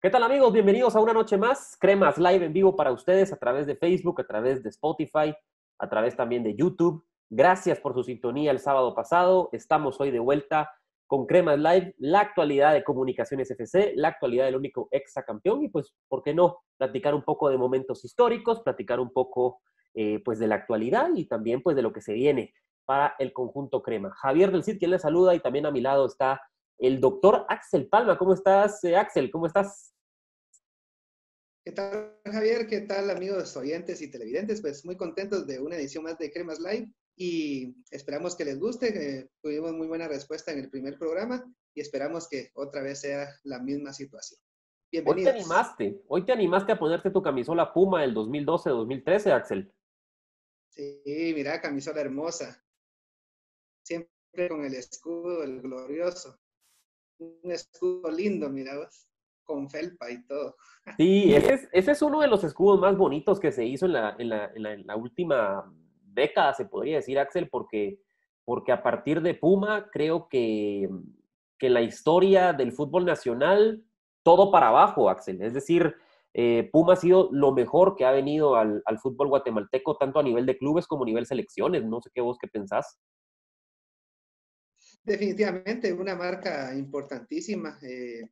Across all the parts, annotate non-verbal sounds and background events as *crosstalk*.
¿Qué tal amigos? Bienvenidos a una noche más. Cremas Live en vivo para ustedes a través de Facebook, a través de Spotify, a través también de YouTube. Gracias por su sintonía el sábado pasado. Estamos hoy de vuelta con Cremas Live, la actualidad de Comunicaciones FC, la actualidad del único exacampeón y pues, ¿por qué no? Platicar un poco de momentos históricos, platicar un poco eh, pues de la actualidad y también pues de lo que se viene para el conjunto Crema. Javier del Cid, quien le saluda y también a mi lado está el doctor Axel Palma. ¿Cómo estás, eh, Axel? ¿Cómo estás? ¿Qué tal, Javier? ¿Qué tal, amigos oyentes y televidentes? Pues muy contentos de una edición más de Cremas Live y esperamos que les guste. tuvimos muy buena respuesta en el primer programa y esperamos que otra vez sea la misma situación. Bienvenidos. Hoy te animaste, hoy te animaste a ponerte tu camisola Puma del 2012-2013, Axel. Sí, mira, camisola hermosa. Siempre con el escudo, el glorioso. Un escudo lindo, mira vos, con felpa y todo. Sí, ese es, uno de los escudos más bonitos que se hizo en la, última década, se podría decir, Axel, porque, porque a partir de Puma creo que, que la historia del fútbol nacional, todo para abajo, Axel. Es decir, eh, Puma ha sido lo mejor que ha venido al, fútbol guatemalteco, tanto a nivel de clubes como a nivel selecciones. No sé qué vos qué pensás. Definitivamente, una marca importantísima. Eh,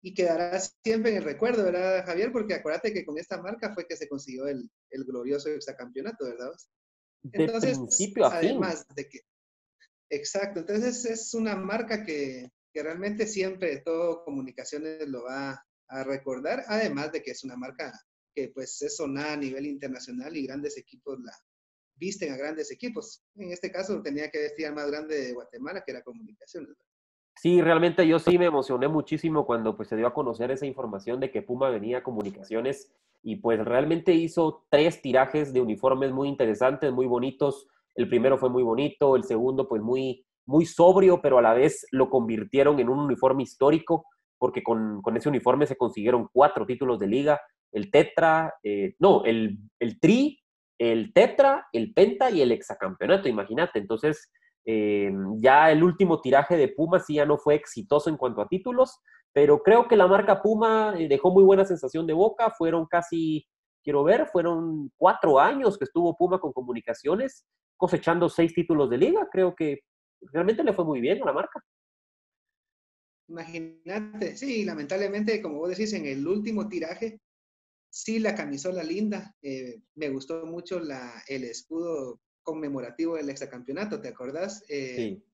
y quedará siempre en el recuerdo, ¿verdad, Javier? Porque acuérdate que con esta marca fue que se consiguió el, el glorioso campeonato, ¿verdad? Entonces, de principio a además de que, exacto, entonces es una marca que, que, realmente siempre todo comunicaciones lo va a recordar, además de que es una marca que pues es sonada a nivel internacional y grandes equipos la visten a grandes equipos. En este caso tenía que vestir al más grande de Guatemala, que era Comunicaciones. Sí, realmente yo sí me emocioné muchísimo cuando pues, se dio a conocer esa información de que Puma venía a comunicaciones y pues realmente hizo tres tirajes de uniformes muy interesantes, muy bonitos. El primero fue muy bonito, el segundo pues muy, muy sobrio, pero a la vez lo convirtieron en un uniforme histórico porque con, ese uniforme se consiguieron cuatro títulos de liga, el Tetra, eh, no, el, el Tri, el Tetra, el Penta y el Exacampeonato, imagínate. Entonces, eh, ya el último tiraje de Puma sí ya no fue exitoso en cuanto a títulos, pero creo que la marca Puma eh, dejó muy buena sensación de boca. Fueron casi, quiero ver, fueron cuatro años que estuvo Puma con comunicaciones, cosechando seis títulos de liga. Creo que realmente le fue muy bien a la marca. Imagínate, sí, lamentablemente, como vos decís, en el último tiraje, sí, la camisola linda. Eh, me gustó mucho la, el escudo conmemorativo del exacampeonato, ¿te acordás? Eh, sí.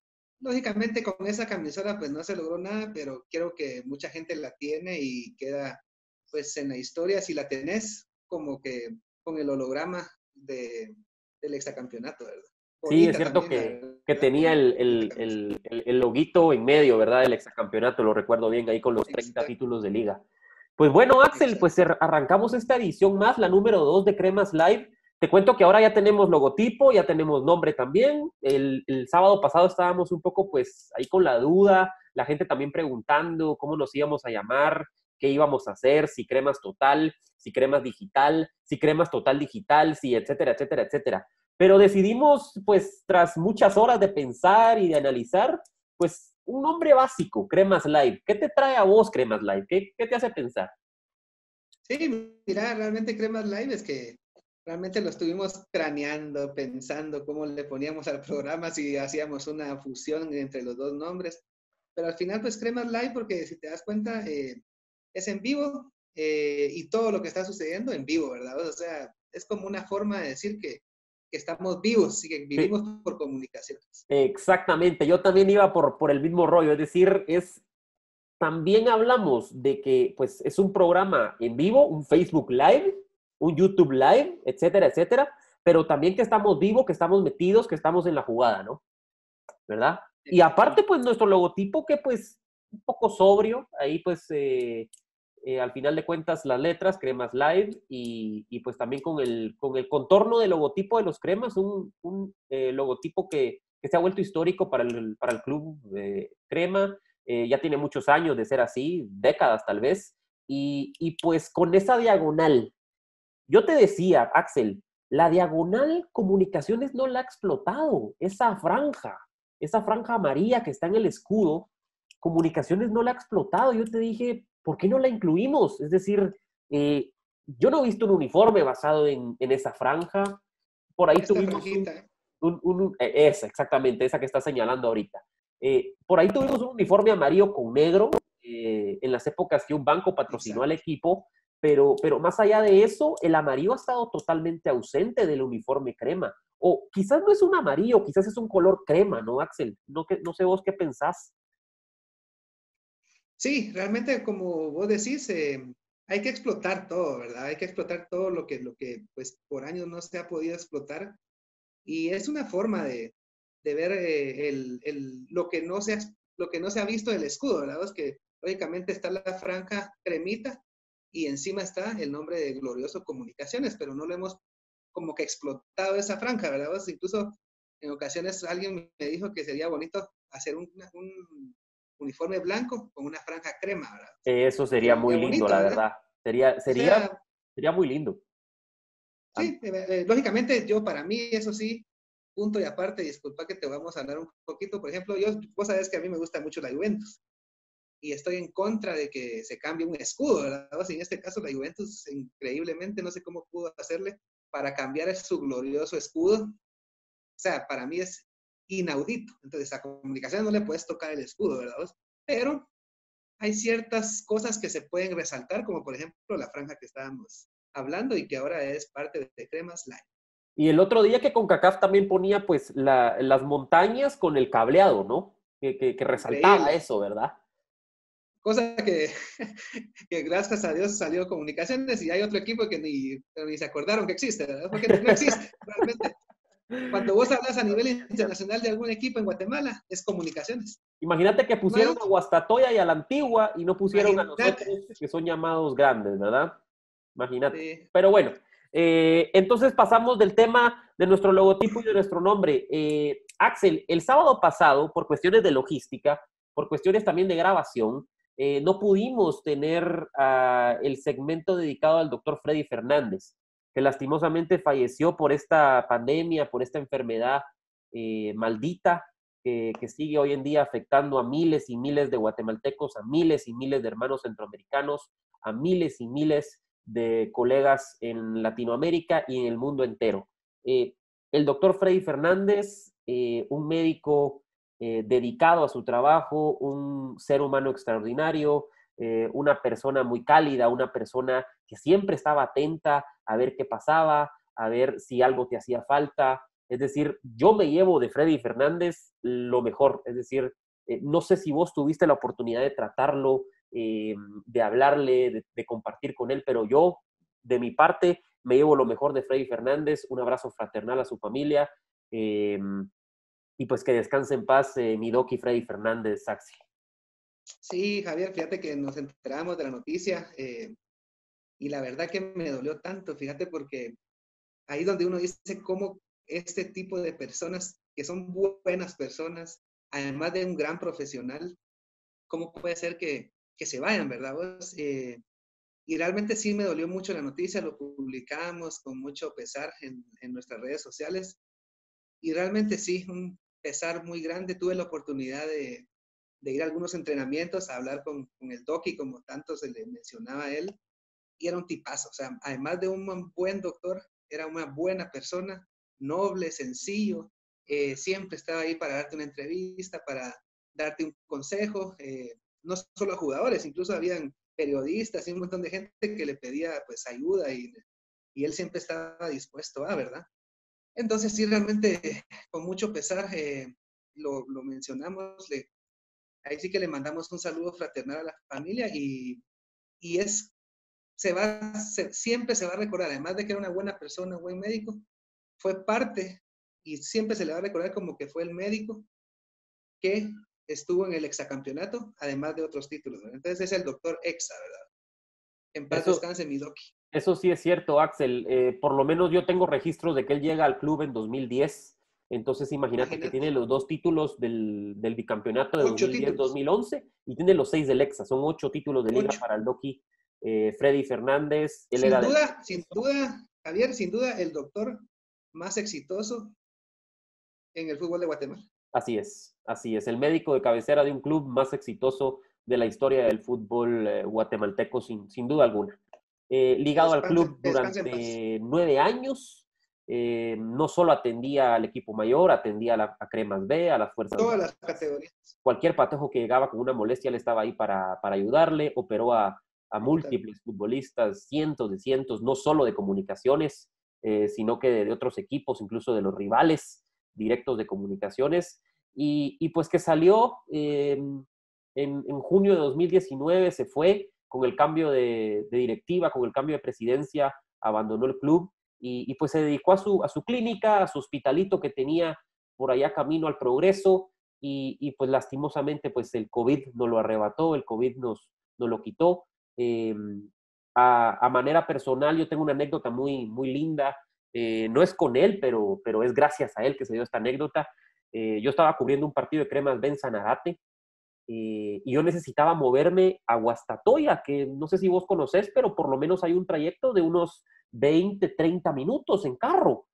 Lógicamente con esa camisola pues no se logró nada, pero creo que mucha gente la tiene y queda pues en la historia, si la tenés, como que con el holograma de, del exacampeonato, ¿verdad? sí, es cierto que, que, tenía el, el, el, el, loguito en medio, ¿verdad? El exacampeonato, lo recuerdo bien, ahí con los 30 títulos de liga. Pues bueno, Axel, pues arrancamos esta edición más, la número 2 de Cremas Live. Te cuento que ahora ya tenemos logotipo, ya tenemos nombre también. El, sábado pasado estábamos un poco pues ahí con la duda, la gente también preguntando cómo nos íbamos a llamar, qué íbamos a hacer, si cremas total, si cremas digital, si cremas total digital, si etcétera, etcétera, etcétera. Pero decidimos pues tras muchas horas de pensar y de analizar, pues un nombre básico, Cremas Live. ¿Qué te trae a vos Cremas Live? ¿Qué, qué te hace pensar? Sí, mira, realmente Cremas Live es que realmente lo estuvimos craneando, pensando cómo le poníamos al programa, si hacíamos una fusión entre los dos nombres. Pero al final, pues Cremas Live, porque si te das cuenta, eh, es en vivo eh, y todo lo que está sucediendo en vivo, ¿verdad? O sea, es como una forma de decir que, estamos vivos y que vivimos por comunicaciones. Exactamente, yo también iba por, por el mismo rollo, es decir, es también hablamos de que pues es un programa en vivo, un Facebook Live, un YouTube Live, etcétera, etcétera, pero también que estamos vivos, que estamos metidos, que estamos en la jugada, ¿no? ¿Verdad? Y aparte, pues nuestro logotipo que pues un poco sobrio, ahí pues eh, eh, al final de cuentas las letras, cremas live, y, y, pues también con el, con el contorno del logotipo de los cremas, un, un eh, logotipo que, que, se ha vuelto histórico para el, para el club crema, ya tiene muchos años de ser así, décadas tal vez, y, y pues con esa diagonal yo te decía, Axel, la diagonal comunicaciones no la ha explotado. Esa franja, esa franja amarilla que está en el escudo, comunicaciones no la ha explotado. Yo te dije, ¿por qué no la incluimos? Es decir, eh, yo no he visto un uniforme basado en, esa franja. Por ahí tuvimos un, eh, esa, exactamente, esa que está señalando ahorita. Eh, por ahí tuvimos un uniforme amarillo con negro en las épocas que un banco patrocinó al equipo, pero, pero más allá de eso, el amarillo ha estado totalmente ausente del uniforme crema. O quizás no es un amarillo, quizás es un color crema, ¿no, Axel? No, que, no sé vos qué pensás. Sí, realmente como vos decís, eh, hay que explotar todo, ¿verdad? Hay que explotar todo lo que, lo que pues por años no se ha podido explotar. Y es una forma de, de ver eh, el, el, lo, que no se ha, lo que no se ha visto del escudo, ¿verdad? Es que lógicamente está la franja cremita y encima está el nombre de Glorioso Comunicaciones, pero no lo hemos como que explotado esa franja, ¿verdad? incluso en ocasiones alguien me dijo que sería bonito hacer un uniforme blanco con una franja crema, ¿verdad? Eso sería muy lindo, la verdad. Sería, sería, sería muy lindo. Sí, eh, lógicamente yo para mí, eso sí, punto y aparte, disculpa que te vamos a hablar un poquito, por ejemplo, yo, vos sabes que a mí me gusta mucho la Juventus y estoy en contra de que se cambie un escudo, ¿verdad? en este caso la Juventus increíblemente, no sé cómo pudo hacerle para cambiar su glorioso escudo. O sea, para mí es inaudito. Entonces, a comunicación no le puedes tocar el escudo, ¿verdad? Pero hay ciertas cosas que se pueden resaltar, como por ejemplo la franja que estábamos hablando y que ahora es parte de Cremas Light. Y el otro día que CONCACAF también ponía pues las montañas con el cableado, ¿no? Que, resaltaba eso, ¿verdad? Cosa que, *laughs* que, gracias a Dios salió comunicaciones y hay otro equipo que ni, ni se acordaron que existe, ¿verdad? Porque no existe *laughs* realmente. Cuando vos hablas a nivel internacional de algún equipo en Guatemala, es comunicaciones. Imagínate que pusieron a Guastatoya y a la Antigua y no pusieron a nosotros que son llamados grandes, ¿verdad? Imagínate. Pero bueno, eh, entonces pasamos del tema de nuestro logotipo y de nuestro nombre. Eh, Axel, el sábado pasado, por cuestiones de logística, por cuestiones también de grabación, eh, no pudimos tener ah, el segmento dedicado al doctor Freddy Fernández que lastimosamente falleció por esta pandemia, por esta enfermedad eh, maldita que, sigue hoy en día afectando a miles y miles de guatemaltecos, a miles y miles de hermanos centroamericanos, a miles y miles de colegas en Latinoamérica y en el mundo entero. Eh, el doctor Freddy Fernández, eh, un médico dedicado a su trabajo, un ser humano extraordinario, una persona muy cálida, una persona que siempre estaba atenta a ver qué pasaba, a ver si algo te hacía falta. Es decir, yo me llevo de Freddy Fernández lo mejor. Es decir, eh, no sé si vos tuviste la oportunidad de tratarlo, eh, de hablarle, de, compartir con él, pero yo, de mi parte, me llevo lo mejor de Freddy Fernández. Un abrazo fraternal a su familia. Eh, y pues que descanse en paz mi doc y Freddy Fernández, Saxi. Sí, Javier, fíjate que nos enteramos de la noticia. Y la verdad que me dolió tanto, fíjate, porque ahí donde uno dice cómo este tipo de personas, que son buenas personas, además de un gran profesional, cómo puede ser que, que se vayan, ¿verdad? Eh, y realmente sí me dolió mucho la noticia, lo publicamos con mucho pesar en, en nuestras redes sociales. Y realmente sí, un pesar muy grande. Tuve la oportunidad de, de ir a algunos entrenamientos, a hablar con, con el Doki, como tanto se le mencionaba a él y era un tipazo. O sea, además de un buen doctor, era una buena persona, noble, sencillo. Eh, siempre estaba ahí para darte una entrevista, para darte un consejo, eh, no solo a jugadores, incluso habían periodistas y un montón de gente que le pedía pues ayuda y, y él siempre estaba dispuesto a, ¿verdad? Entonces sí, realmente con mucho pesar eh, lo, lo, mencionamos, le, ahí sí que le mandamos un saludo fraternal a la familia y, y es se va, siempre se va a recordar, además de que era una buena persona, un buen médico, fue parte y siempre se le va a recordar como que fue el médico que estuvo en el exacampeonato, además de otros títulos. Entonces es el doctor Exa, ¿verdad? En paz descanse mi doki. Eso sí es cierto, Axel. Eh, por lo menos yo tengo registros de que él llega al club en 2010. Entonces imagínate, que tiene los dos títulos del, bicampeonato de 2010-2011 y tiene los seis del EXA. Son ocho títulos de liga para el Doki eh, Freddy Fernández. sin duda, sin duda, Javier, sin duda, el doctor más exitoso en el fútbol de Guatemala. Así es, así es. El médico de cabecera de un club más exitoso de la historia del fútbol eh, guatemalteco, sin, sin duda alguna. Eh, ligado al club durante nueve años, eh, no solo atendía al equipo mayor, atendía a, Cremas B, a las fuerzas. Todas las categorías. Cualquier patejo que llegaba con una molestia, él estaba ahí para, para ayudarle, operó a, a múltiples futbolistas, cientos de cientos, no solo de comunicaciones, eh, sino que de, otros equipos, incluso de los rivales directos de comunicaciones. Y, y pues que salió en, en, junio de 2019, se fue con el cambio de, de directiva, con el cambio de presidencia, abandonó el club y, pues se dedicó a su, a su clínica, a su hospitalito que tenía por allá camino al progreso y, pues lastimosamente pues el COVID nos lo arrebató, el COVID nos, nos lo quitó. Em, a, manera personal yo tengo una anécdota muy, muy linda, eh, no es con él, pero, pero es gracias a él que se dio esta anécdota. Eh, yo estaba cubriendo un partido de Cremas Ben Sanarate eh, y yo necesitaba moverme a Guastatoya, que no sé si vos conocés, pero por lo menos hay un trayecto de unos 20, 30 minutos en carro.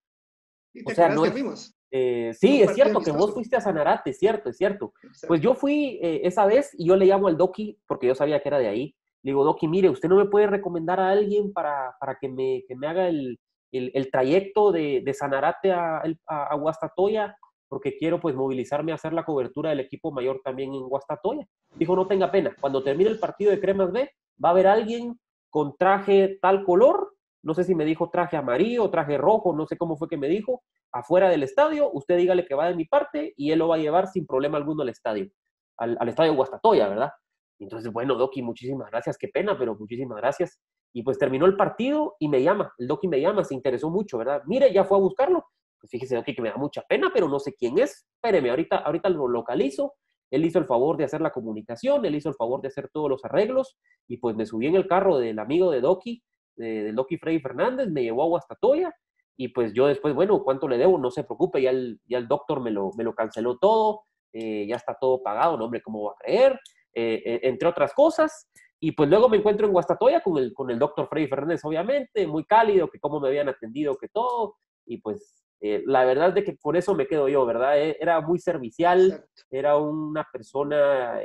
o sea, no es, eh, sí, es cierto que vos fuiste a Sanarate, es cierto, es cierto. Pues yo fui eh, esa vez y yo le llamo al Doki, porque yo sabía que era de ahí. Le digo, Doki, mire, ¿usted no me puede recomendar a alguien para, para que, me, que me haga el, el, el trayecto de, de Sanarate a, a, a, Guastatoya? Porque quiero pues movilizarme a hacer la cobertura del equipo mayor también en Guastatoya. Dijo, no tenga pena, cuando termine el partido de Cremas B, va a haber alguien con traje tal color no sé si me dijo traje amarillo, traje rojo, no sé cómo fue que me dijo, afuera del estadio, usted dígale que va de mi parte y él lo va a llevar sin problema alguno al estadio, al, al estadio Guastatoya, ¿verdad? Entonces, bueno, Doki, muchísimas gracias, qué pena, pero muchísimas gracias. Y pues terminó el partido y me llama, el Doki me llama, se interesó mucho, ¿verdad? Mire, ya fue a buscarlo. Pues fíjese, Doki, que me da mucha pena, pero no sé quién es. Espéreme, ahorita, ahorita lo localizo. Él hizo el favor de hacer la comunicación, él hizo el favor de hacer todos los arreglos y pues me subí en el carro del amigo de Doki de, Loki Freddy Fernández, me llevó a Guastatoya y pues yo después, bueno, ¿cuánto le debo? No se preocupe, ya el, ya el doctor me lo, me lo canceló todo, eh, ya está todo pagado, no hombre, ¿cómo va a creer? Eh, eh, entre otras cosas. Y pues luego me encuentro en Guastatoya con el, con el doctor Freddy Fernández, obviamente, muy cálido, que cómo me habían atendido, que todo. Y pues la verdad es de que por eso me quedo yo, ¿verdad? Era muy servicial, era una persona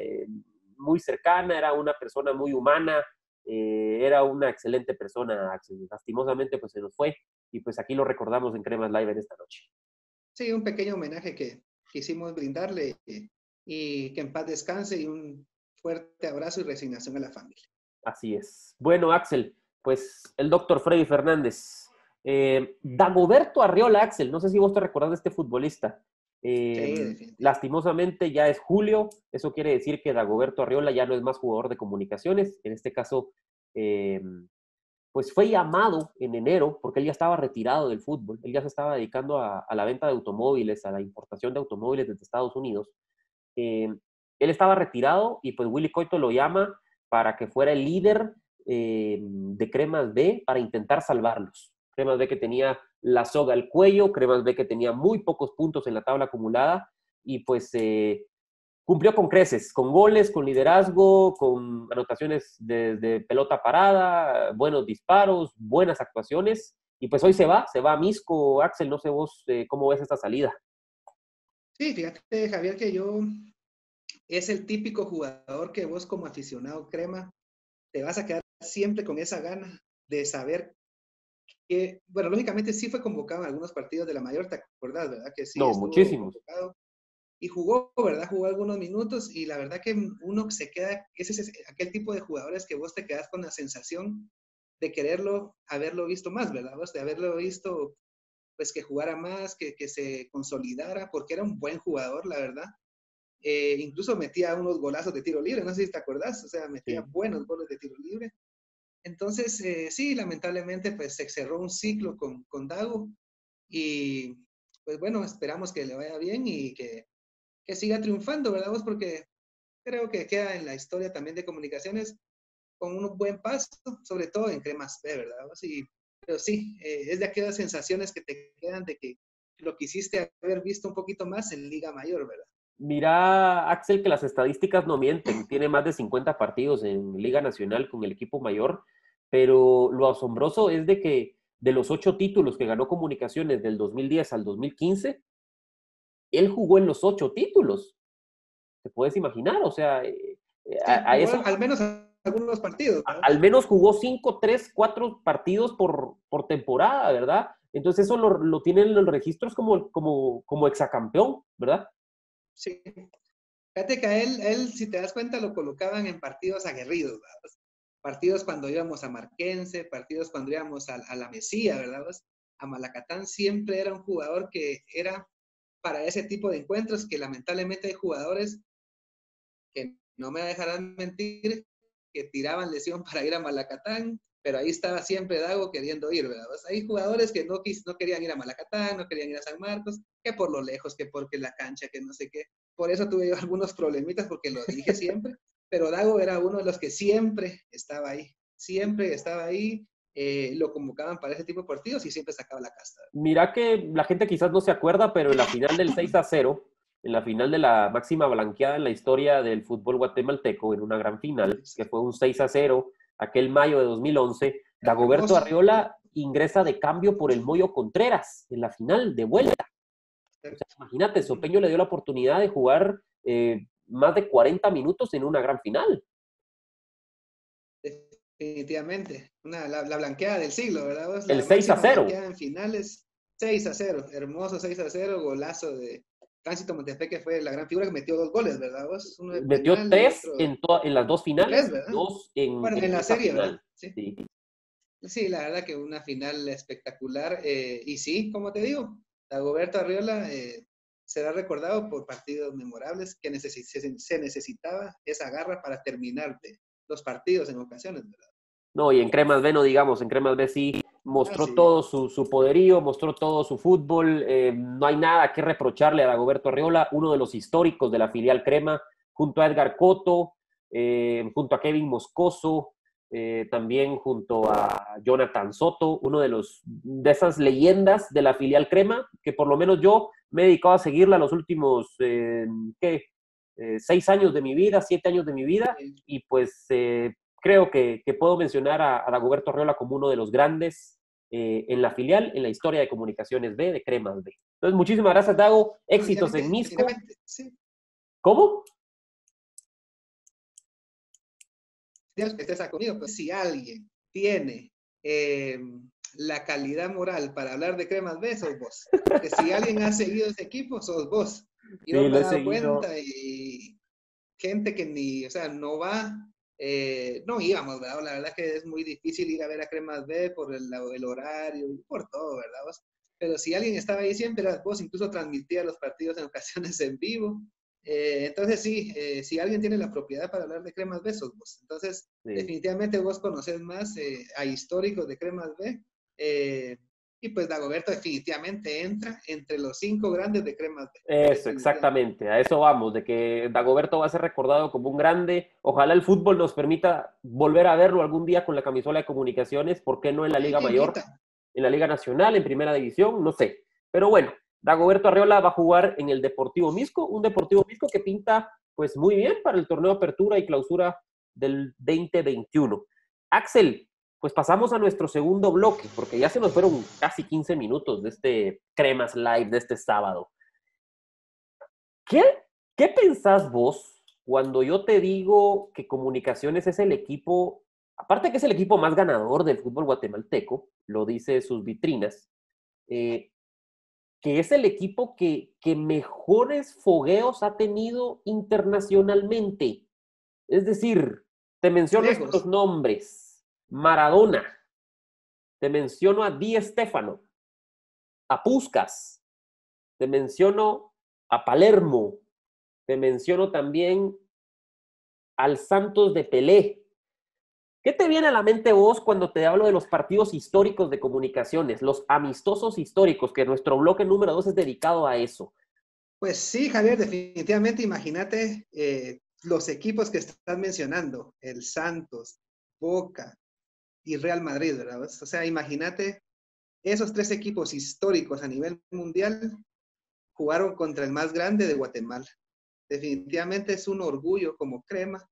muy cercana, era una persona muy humana, eh, era una excelente persona, Lastimosamente, pues se nos fue y pues aquí lo recordamos en Cremas Live en esta noche. Sí, un pequeño homenaje que quisimos brindarle eh, y que en paz descanse y un fuerte abrazo y resignación a la familia. Así es. Bueno, Axel, pues el doctor Freddy Fernández. Eh, Dagoberto Arriola, Axel, no sé si vos te recordás de este futbolista. Eh, lastimosamente ya es julio, eso quiere decir que Dagoberto Arriola ya no es más jugador de comunicaciones, en este caso, eh, pues fue llamado en enero porque él ya estaba retirado del fútbol, él ya se estaba dedicando a, la venta de automóviles, a la importación de automóviles desde Estados Unidos. Eh, él estaba retirado y pues Willy Coito lo llama para que fuera el líder de Cremas B para intentar salvarlos. Cremas B que tenía la soga al cuello, Cremas B que tenía muy pocos puntos en la tabla acumulada y pues eh, cumplió con creces, con goles, con liderazgo, con anotaciones de, pelota parada, buenos disparos, buenas actuaciones y pues hoy se va, se va a Misco, Axel, no sé vos eh, cómo ves esta salida. Sí, fíjate Javier que yo es el típico jugador que vos como aficionado crema te vas a quedar siempre con esa gana de saber bueno, lógicamente sí fue convocado en algunos partidos de la mayor, ¿te acordás, verdad? Que sí. No, muchísimos. Y jugó, ¿verdad? Jugó algunos minutos y la verdad que uno se queda, ese es aquel tipo de jugadores que vos te quedas con la sensación de quererlo, haberlo visto más, ¿verdad? Vos de haberlo visto, pues que jugara más, que, que se consolidara, porque era un buen jugador, la verdad. Eh, incluso metía unos golazos de tiro libre, no sé si te acordás, o sea, metía buenos goles de tiro libre. Entonces, eh, sí, lamentablemente, pues se cerró un ciclo con, con Dago y pues bueno, esperamos que le vaya bien y que, que siga triunfando, ¿verdad? Porque creo que queda en la historia también de comunicaciones con un buen paso, sobre todo en Cremas B, ¿verdad? Y, pero sí, eh, es de aquellas sensaciones que te quedan de que lo quisiste haber visto un poquito más en Liga Mayor, ¿verdad? Mira, Axel, que las estadísticas no mienten. Tiene más de 50 partidos en Liga Nacional con el equipo mayor, pero lo asombroso es de que de los ocho títulos que ganó Comunicaciones del 2010 al 2015, él jugó en los ocho títulos. ¿Te puedes imaginar? O sea, eh, Eh, al menos algunos partidos. Al menos jugó cinco, tres, cuatro partidos por, por temporada, ¿verdad? Entonces eso lo, lo tienen los registros como, como, como exacampeón, ¿verdad? Sí. Fíjate que a él, él, si te das cuenta, lo colocaban en partidos aguerridos, ¿verdad? Partidos cuando íbamos a Marquense, partidos cuando íbamos a, a la Mesía, ¿verdad? A Malacatán siempre era un jugador que era para ese tipo de encuentros que lamentablemente hay jugadores que no me dejarán mentir, que tiraban lesión para ir a Malacatán, pero ahí estaba siempre Dago queriendo ir, ¿verdad? hay jugadores que no, no querían ir a Malacatán, no querían ir a San Marcos, que por lo lejos, que porque la cancha, que no sé qué. Por eso tuve yo *laughs* algunos problemitas, porque lo dije siempre, pero Dago era uno de los que siempre estaba ahí, siempre estaba ahí, eh, lo convocaban para ese tipo de partidos y siempre sacaba la casta. Mira que la gente quizás no se acuerda, pero en la final del 6 a 0, en la final de la máxima blanqueada en la historia del fútbol guatemalteco, en una gran final, que fue un 6 a 0, aquel mayo de 2011, Dagoberto Arriola ingresa de cambio por el Moyo Contreras en la final de vuelta. imagínate, Sopeño le dio la oportunidad de jugar eh, más de 40 minutos en una gran final. Definitivamente. Una, la, blanqueada del siglo, ¿verdad? el 6 a 0. En finales, 6 a 0. Hermoso 6 a 0, golazo de Tránsito que fue la gran figura que metió dos goles, ¿verdad? metió tres en, en las dos finales. Dos en, bueno, en, la serie, ¿verdad? Sí. sí. la verdad que una final espectacular. Eh, y sí, como te digo, Dagoberto Arriola eh, será recordado por partidos memorables que se necesitaba esa garra para terminar los partidos en ocasiones, ¿verdad? No, y en Cremas B no digamos, en Cremas B sí mostró todo su, poderío, mostró todo su fútbol, eh, no hay nada que reprocharle a Dagoberto Arriola, uno de los históricos de la filial Crema, junto a Edgar Coto, eh, junto a Kevin Moscoso, eh, también junto a Jonathan Soto, uno de, los, de esas leyendas de la filial Crema, que por lo menos yo me he dedicado a seguirla los últimos, ¿qué? seis años de mi vida, siete años de mi vida, y pues creo que, puedo mencionar a, a, Dagoberto Arriola como uno de los grandes eh, en la filial, en la historia de comunicaciones B, de Cremas B. Entonces, muchísimas gracias, Dago. Éxitos en Misco. ¿Cómo? Dios que estés conmigo, pues si alguien tiene em, la calidad moral para hablar de Cremas B, sos vos. Porque si alguien ha seguido ese equipo, sos vos. Y no me he dado cuenta y gente que ni, o sea, no va eh, no íbamos, ¿verdad? La verdad es que es muy difícil ir a ver a Cremas B por el, el horario y por todo, ¿verdad? Pero si alguien estaba ahí siempre, vos incluso transmitía los partidos en ocasiones en vivo. Eh, entonces sí, eh, si alguien tiene la propiedad para hablar de Cremas B, sos vos. Entonces, definitivamente vos conoces más a históricos de Cremas B. Y pues Dagoberto definitivamente entra entre los cinco grandes de cremas. Eso, exactamente, a eso vamos, de que Dagoberto va a ser recordado como un grande. Ojalá el fútbol nos permita volver a verlo algún día con la camisola de comunicaciones, ¿por qué no en la Liga Mayor? En la Liga Nacional, en Primera División, no sé. Pero bueno, Dagoberto Arreola va a jugar en el Deportivo Misco, un Deportivo Misco que pinta pues muy bien para el torneo apertura y clausura del 2021. Axel, pues pasamos a nuestro segundo bloque, porque ya se nos fueron casi 15 minutos de este Cremas Live de este sábado. ¿Qué, qué pensás vos cuando yo te digo que Comunicaciones es el equipo, aparte que es el equipo más ganador del fútbol guatemalteco, lo dice sus vitrinas, eh, que es el equipo que, que mejores fogueos ha tenido internacionalmente? Es decir, te menciono estos nombres. Maradona. Te menciono a Di Stefano, a Puskas, te menciono a Palermo, te menciono también al Santos de Pelé. ¿Qué te viene a la mente vos cuando te hablo de los partidos históricos de comunicaciones, los amistosos históricos, que nuestro bloque número dos es dedicado a eso? Pues sí, Javier, definitivamente imagínate eh, los equipos que estás mencionando, el Santos, Boca, y Real Madrid, ¿verdad? O sea, imagínate, esos tres equipos históricos a nivel mundial jugaron contra el más grande de Guatemala. Definitivamente es un orgullo como crema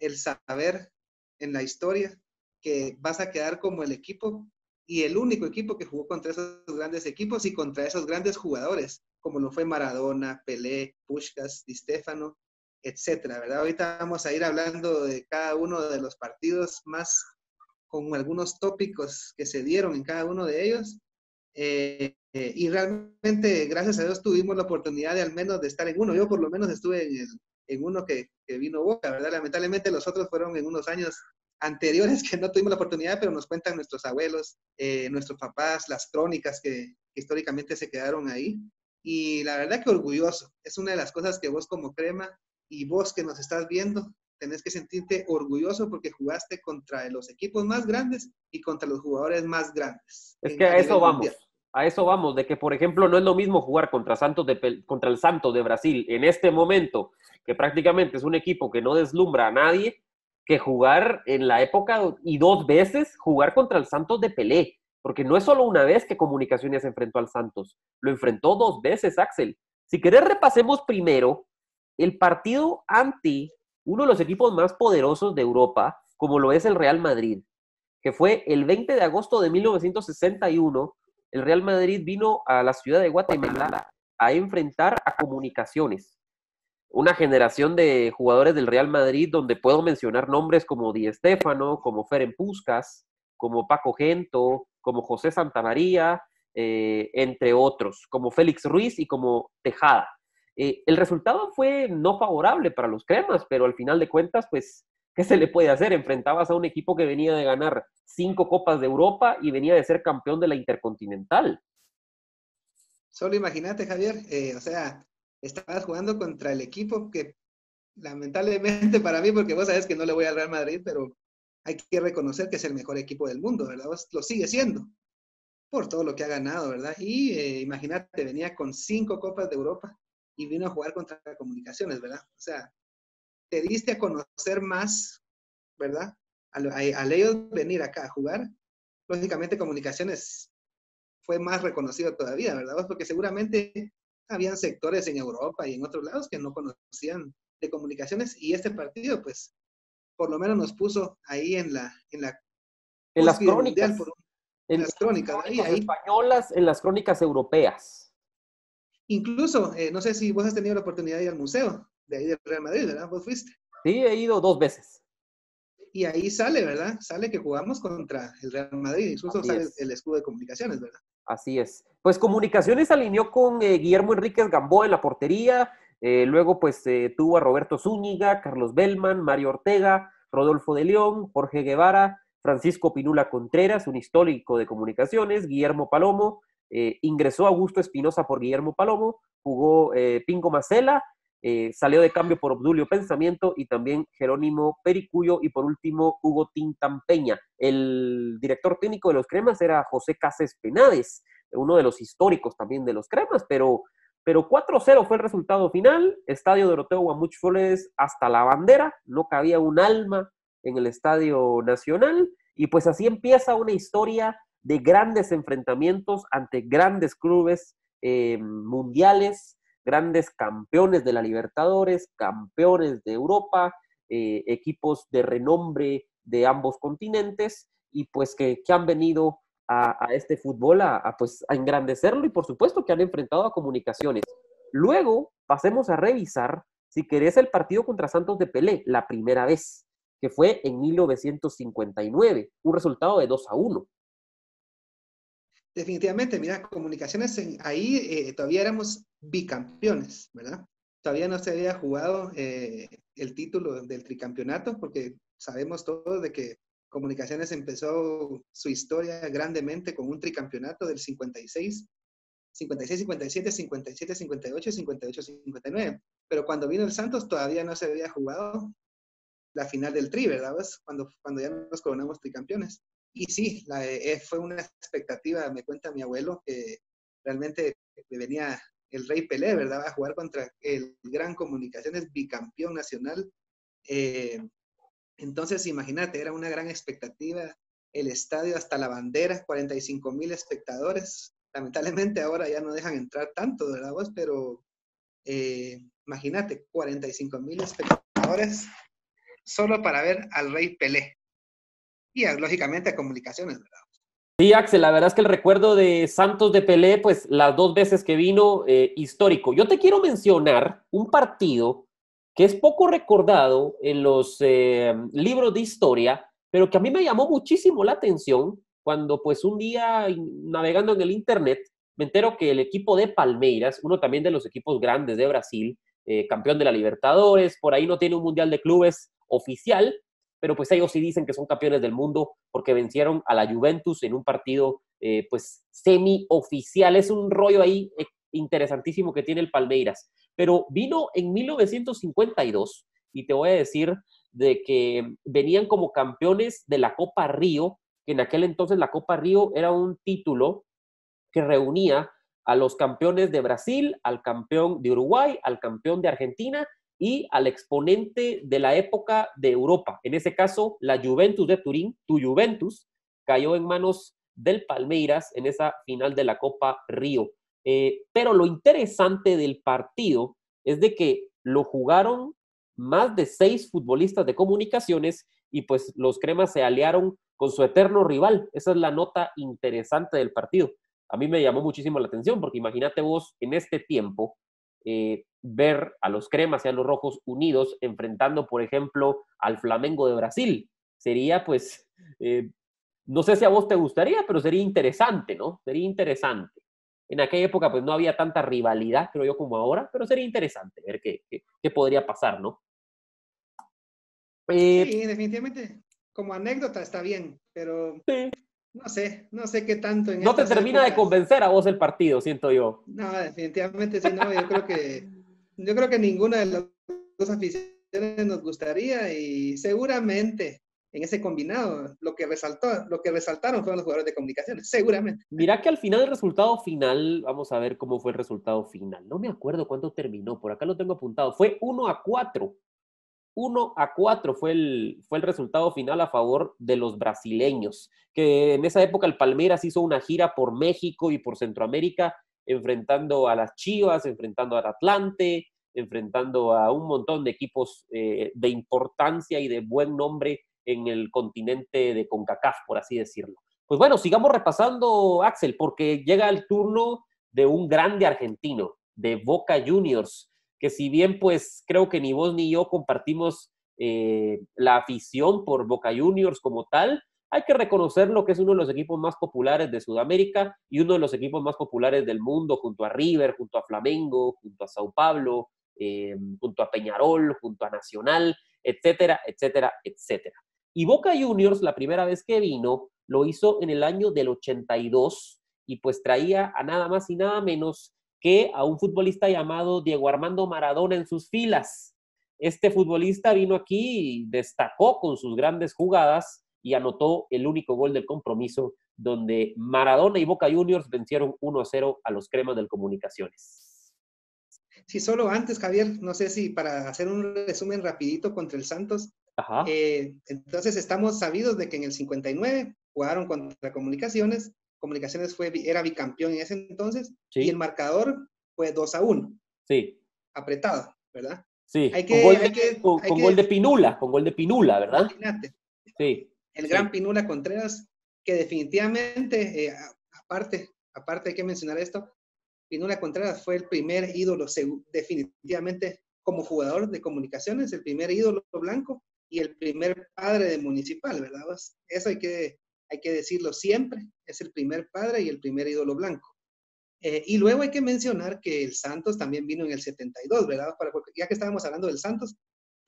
el saber en la historia que vas a quedar como el equipo y el único equipo que jugó contra esos grandes equipos y contra esos grandes jugadores, como lo fue Maradona, Pelé, Pushkas, Di Stefano, etcétera, ¿verdad? Ahorita vamos a ir hablando de cada uno de los partidos más con algunos tópicos que se dieron en cada uno de ellos. Eh, eh, y realmente, gracias a Dios, tuvimos la oportunidad de al menos de estar en uno. Yo por lo menos estuve en, en uno que, que, vino Boca, ¿verdad? Lamentablemente los otros fueron en unos años anteriores que no tuvimos la oportunidad, pero nos cuentan nuestros abuelos, eh, nuestros papás, las crónicas que, que, históricamente se quedaron ahí. Y la verdad que orgulloso. Es una de las cosas que vos como crema y vos que nos estás viendo, tenés que sentirte orgulloso porque jugaste contra los equipos más grandes y contra los jugadores más grandes. Es que a eso vamos. Mundial. A eso vamos, de que, por ejemplo, no es lo mismo jugar contra, Santos de, contra el Santos de Brasil en este momento, que prácticamente es un equipo que no deslumbra a nadie, que jugar en la época y dos veces jugar contra el Santos de Pelé, porque no es solo una vez que Comunicaciones enfrentó al Santos, lo enfrentó dos veces, Axel. Si querés, repasemos primero el partido ante uno de los equipos más poderosos de Europa, como lo es el Real Madrid, que fue el 20 de agosto de 1961 el Real Madrid vino a la ciudad de Guatemala a enfrentar a Comunicaciones. Una generación de jugadores del Real Madrid donde puedo mencionar nombres como Di Stéfano, como Feren Puskas, como Paco Gento, como José Santamaría, eh, entre otros, como Félix Ruiz y como Tejada. Eh, el resultado fue no favorable para los cremas, pero al final de cuentas, pues ¿qué se le puede hacer? Enfrentabas a un equipo que venía de ganar cinco Copas de Europa y venía de ser campeón de la Intercontinental. Solo imagínate, Javier, eh, o sea, estabas jugando contra el equipo que lamentablemente para mí, porque vos sabes que no le voy al Real Madrid, pero hay que reconocer que es el mejor equipo del mundo, ¿verdad? lo sigue siendo por todo lo que ha ganado, ¿verdad? Y eh, imagínate, venía con cinco Copas de Europa y vino a jugar contra Comunicaciones, ¿verdad? O sea, te diste a conocer más, ¿verdad? Al, al ellos venir acá a jugar, lógicamente comunicaciones fue más reconocido todavía, ¿verdad? Porque seguramente habían sectores en Europa y en otros lados que no conocían de comunicaciones y este partido, pues, por lo menos nos puso ahí en la... En, la en las crónicas. Por, en, en, las crónicas, ahí, ahí. españolas, en las crónicas europeas. Incluso, eh, no sé si vos has tenido la oportunidad de ir al museo de ahí del Real Madrid, ¿verdad? Vos fuiste. Sí, he ido dos veces. Y ahí sale, ¿verdad? Sale que jugamos contra el Real Madrid, incluso Así sale es. el escudo de comunicaciones, ¿verdad? Así es. Pues Comunicaciones alineó con eh, Guillermo Enríquez Gamboa en la portería, eh, luego pues tuvo a Roberto Zúñiga, Carlos Bellman, Mario Ortega, Rodolfo de León, Jorge Guevara, Francisco Pinula Contreras, un histórico de comunicaciones, Guillermo Palomo, eh, ingresó Augusto Espinosa por Guillermo Palomo, jugó Pingo Macela, eh, salió de cambio por Obdulio Pensamiento y también Jerónimo Pericuyo y por último Hugo Tintampeña. El director técnico de los Cremas era José Cáceres Penades, uno de los históricos también de los Cremas, pero, pero 4-0 fue el resultado final. Estadio Doroteo Guamuch Flores hasta la bandera, no cabía un alma en el Estadio Nacional y pues así empieza una historia de grandes enfrentamientos ante grandes clubes eh, mundiales grandes campeones de la Libertadores, campeones de Europa, eh, equipos de renombre de ambos continentes y pues que, que han venido a, este fútbol a, a, pues, a engrandecerlo y por supuesto que han enfrentado a comunicaciones. Luego pasemos a revisar, si querés, el partido contra Santos de Pelé, la primera vez, que fue en 1959, un resultado de 2 a 1. Definitivamente, mira, comunicaciones ahí eh, todavía éramos bicampeones, ¿verdad? Todavía no se había jugado eh, el título del tricampeonato porque sabemos todos de que Comunicaciones empezó su historia grandemente con un tricampeonato del 56, 56, 57, 57, 58 y 58, 59. Pero cuando vino el Santos todavía no se había jugado la final del tri, ¿verdad? Cuando, cuando ya nos coronamos tricampeones. Y sí, la, eh, fue una expectativa, me cuenta mi abuelo, que realmente venía el Rey Pelé, ¿verdad? A jugar contra el Gran Comunicaciones, bicampeón nacional. Eh, entonces, imagínate, era una gran expectativa. El estadio hasta la bandera, 45 mil espectadores. Lamentablemente ahora ya no dejan entrar tanto, ¿verdad vos? Pero eh, imagínate, 45 mil espectadores solo para ver al Rey Pelé y lógicamente a comunicaciones, ¿verdad? Sí, Axel, la verdad es que el recuerdo de Santos de Pelé, pues las dos veces que vino, eh, histórico. Yo te quiero mencionar un partido que es poco recordado en los eh, libros de historia, pero que a mí me llamó muchísimo la atención cuando pues un día navegando en el internet me entero que el equipo de Palmeiras, uno también de los equipos grandes de Brasil, eh, campeón de la Libertadores, por ahí no tiene un Mundial de Clubes oficial, pero pues ellos sí dicen que son campeones del mundo porque vencieron a la Juventus en un partido eh, pues semi-oficial. Es un rollo ahí eh, interesantísimo que tiene el Palmeiras. Pero vino en 1952 y te voy a decir de que venían como campeones de la Copa Río, que en aquel entonces la Copa Río era un título que reunía a los campeones de Brasil, al campeón de Uruguay, al campeón de Argentina y al exponente de la época de Europa. En ese caso, la Juventus de Turín, tu Juventus, cayó en manos del Palmeiras en esa final de la Copa Río. Eh, pero lo interesante del partido es de que lo jugaron más de seis futbolistas de comunicaciones y pues los cremas se aliaron con su eterno rival. Esa es la nota interesante del partido. A mí me llamó muchísimo la atención porque imagínate vos en este tiempo eh, ver a los cremas y a los rojos unidos enfrentando, por ejemplo, al Flamengo de Brasil. Sería pues, eh, no sé si a vos te gustaría, pero sería interesante, ¿no? Sería interesante. En aquella época pues no había tanta rivalidad, creo yo, como ahora, pero sería interesante ver qué, qué, podría pasar, ¿no? Eh, sí, definitivamente. Como anécdota está bien, pero no sé, no sé qué tanto. En no te termina de convencer a vos el partido, siento yo. No, definitivamente sí, no. Yo creo que, yo creo que ninguna de las dos aficiones nos gustaría y seguramente en ese combinado, lo que resaltó, lo que resaltaron fueron los jugadores de comunicaciones, seguramente. Mira que al final el resultado final, vamos a ver cómo fue el resultado final. No me acuerdo cuánto terminó, por acá lo tengo apuntado. Fue 1 a 4. 1 a 4 fue el, fue el resultado final a favor de los brasileños, que en esa época el Palmeiras hizo una gira por México y por Centroamérica, enfrentando a las Chivas, enfrentando al Atlante, enfrentando a un montón de equipos eh, de importancia y de buen nombre en el continente de CONCACAF, por así decirlo. Pues bueno, sigamos repasando, Axel, porque llega el turno de un grande argentino, de Boca Juniors, que si bien pues creo que ni vos ni yo compartimos eh, la afición por Boca Juniors como tal, hay que reconocer lo que es uno de los equipos más populares de Sudamérica y uno de los equipos más populares del mundo, junto a River, junto a Flamengo, junto a Sao Paulo, eh, junto a Peñarol, junto a Nacional, etcétera, etcétera, etcétera. Y Boca Juniors, la primera vez que vino, lo hizo en el año del 82 y pues traía a nada más y nada menos que a un futbolista llamado Diego Armando Maradona en sus filas. Este futbolista vino aquí y destacó con sus grandes jugadas y anotó el único gol del compromiso donde Maradona y Boca Juniors vencieron 1 a 0 a los cremas del Comunicaciones. Sí, solo antes, Javier, no sé si para hacer un resumen rapidito contra el Santos, eh, entonces estamos sabidos de que en el 59 jugaron contra Comunicaciones, Comunicaciones fue, era bicampeón en ese entonces y el marcador fue 2 a 1. Sí. Apretado, ¿verdad? Sí, hay que, con, gol, de, con, gol de Pinula, con gol de Pinula, ¿verdad? Imagínate. Sí. El gran Pinula Contreras, que definitivamente, eh, aparte, aparte hay que mencionar esto, Pinula Contreras fue el primer ídolo, definitivamente como jugador de comunicaciones, el primer ídolo blanco y el primer padre de Municipal, ¿verdad? Eso hay que, hay que decirlo siempre, es el primer padre y el primer ídolo blanco. Eh, y luego hay que mencionar que el Santos también vino en el 72, ¿verdad? Para, ya que estábamos hablando del Santos,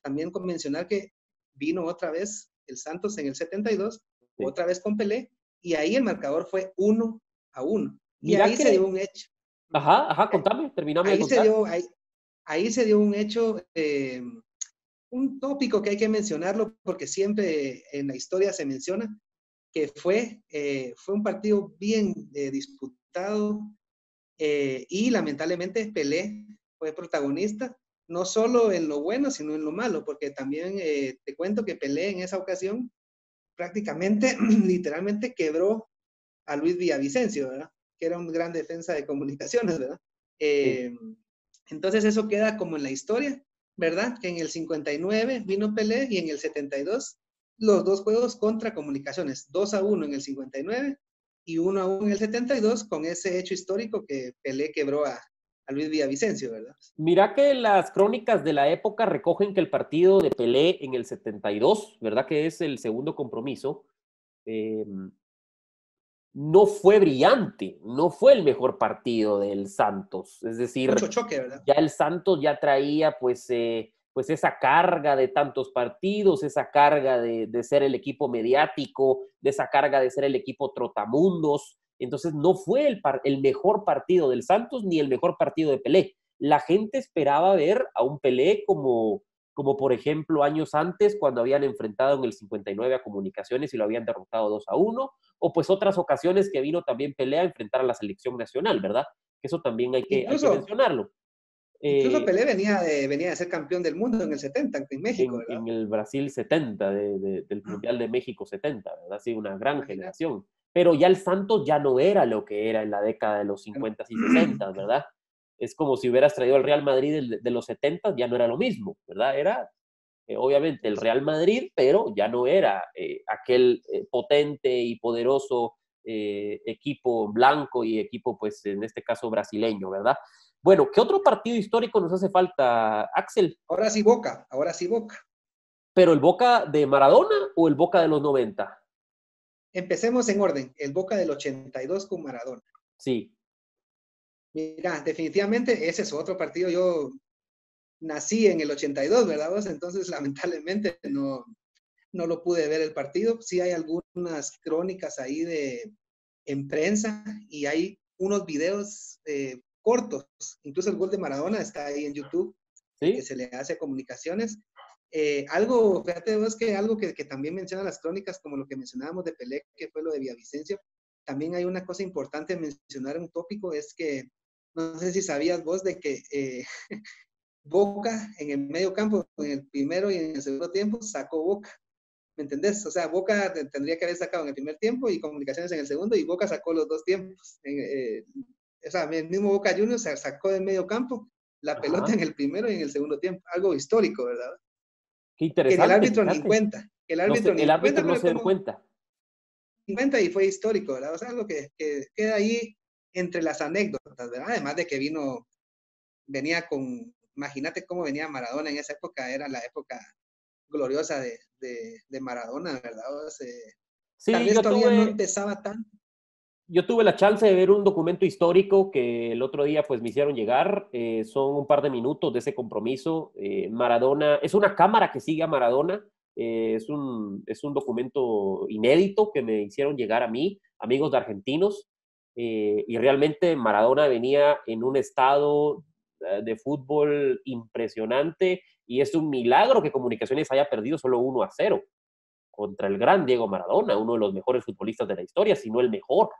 también con mencionar que vino otra vez el Santos en el 72, otra vez con Pelé, y ahí el marcador fue 1 a 1. Y ahí se dio un hecho. Ajá, ajá, contame, terminame ahí Se dio, ahí, ahí se dio un hecho eh, un tópico que hay que mencionarlo porque siempre en la historia se menciona, que fue, eh, fue un partido bien eh, disputado eh, y lamentablemente Pelé fue protagonista, no solo en lo bueno, sino en lo malo, porque también te cuento que Pelé en esa ocasión prácticamente, *clears throat* literalmente quebró a Luis Villavicencio, ¿verdad? Que era un gran defensa de comunicaciones, ¿verdad? Entonces eso queda como en la historia ¿verdad? Que en el 59 vino Pelé y en el 72 los dos juegos contra comunicaciones, 2 a 1 en el 59 y 1 a 1 en el 72 con ese hecho histórico que Pelé quebró a, a Luis Villavicencio, ¿verdad? Mira que las crónicas de la época recogen que el partido de Pelé en el 72, ¿verdad? Que es el segundo compromiso, em, no fue brillante, no fue el mejor partido del Santos. Es decir, ya el Santos ya traía pues, eh, pues esa carga de tantos partidos, esa carga de, de, ser el equipo mediático, de esa carga de ser el equipo trotamundos. Entonces no fue el, el mejor partido del Santos ni el mejor partido de Pelé. La gente esperaba ver a un Pelé como, como por ejemplo años antes cuando habían enfrentado en el 59 a Comunicaciones y lo habían derrotado 2 a 1, o pues otras ocasiones que vino también Pelé a enfrentar a la selección nacional, ¿verdad? Eso también hay que, mencionarlo. Incluso eh, Pelé venía de, venía de ser campeón del mundo en el 70 en México. En, el Brasil 70, del Mundial de México 70, ¿verdad? Sí, una gran generación pero ya el Santos ya no era lo que era en la década de los 50 y 60, ¿verdad? Es como si hubieras traído el Real Madrid de, los 70, ya no era lo mismo, ¿verdad? Era eh, obviamente el Real Madrid, pero ya no era eh, aquel eh, potente y poderoso equipo blanco y equipo, pues en este caso brasileño, ¿verdad? Bueno, ¿qué otro partido histórico nos hace falta, Axel? Ahora sí Boca, ahora sí Boca. ¿Pero el Boca de Maradona o el Boca de los 90? Empecemos en orden. El Boca del 82 con Maradona. Sí. Mira, definitivamente ese es otro partido. Yo nací en el 82, ¿verdad vos? Entonces, *laughs* lamentablemente no, no lo pude ver el partido. Sí hay algunas crónicas ahí de en prensa y hay unos videos eh, cortos. Incluso el gol de Maradona está ahí en YouTube, ¿Sí? que se le hace comunicaciones. Eh, algo, fíjate vos que algo que, que, también menciona las crónicas, como lo que mencionábamos de Pelé, que fue lo de Villavicencio, también hay una cosa importante mencionar un tópico, es que, no sé si sabías vos de que eh, *laughs* Boca en el medio campo, en el primero y en el segundo tiempo, sacó Boca. ¿Me entendés? O sea, Boca tendría que haber sacado en el primer tiempo y Comunicaciones en el segundo y Boca sacó los dos tiempos. Eh, o sea, el mismo Boca Juniors sacó del medio campo la pelota en el primero y en el segundo tiempo. Algo histórico, ¿verdad? Qué interesante. Que el árbitro ni cuenta. El árbitro, no el árbitro no se dio cuenta. cuenta y fue histórico, ¿verdad? O sea, algo que, que, queda ahí entre las anécdotas, ¿verdad? Además de que vino, venía con, imagínate cómo venía Maradona en esa época, era la época gloriosa de, de, de Maradona, ¿verdad? O sea, sí, tal vez todavía no empezaba tanto yo tuve la chance de ver un documento histórico que el otro día pues me hicieron llegar. Eh, son un par de minutos de ese compromiso. Eh, Maradona, es una cámara que sigue a Maradona. Eh, es, un, es un documento inédito que me hicieron llegar a mí, amigos de argentinos. y realmente Maradona venía en un estado de fútbol impresionante y es un milagro que Comunicaciones haya perdido solo 1 a 0 contra el gran Diego Maradona, uno de los mejores futbolistas de la historia, si no el mejor.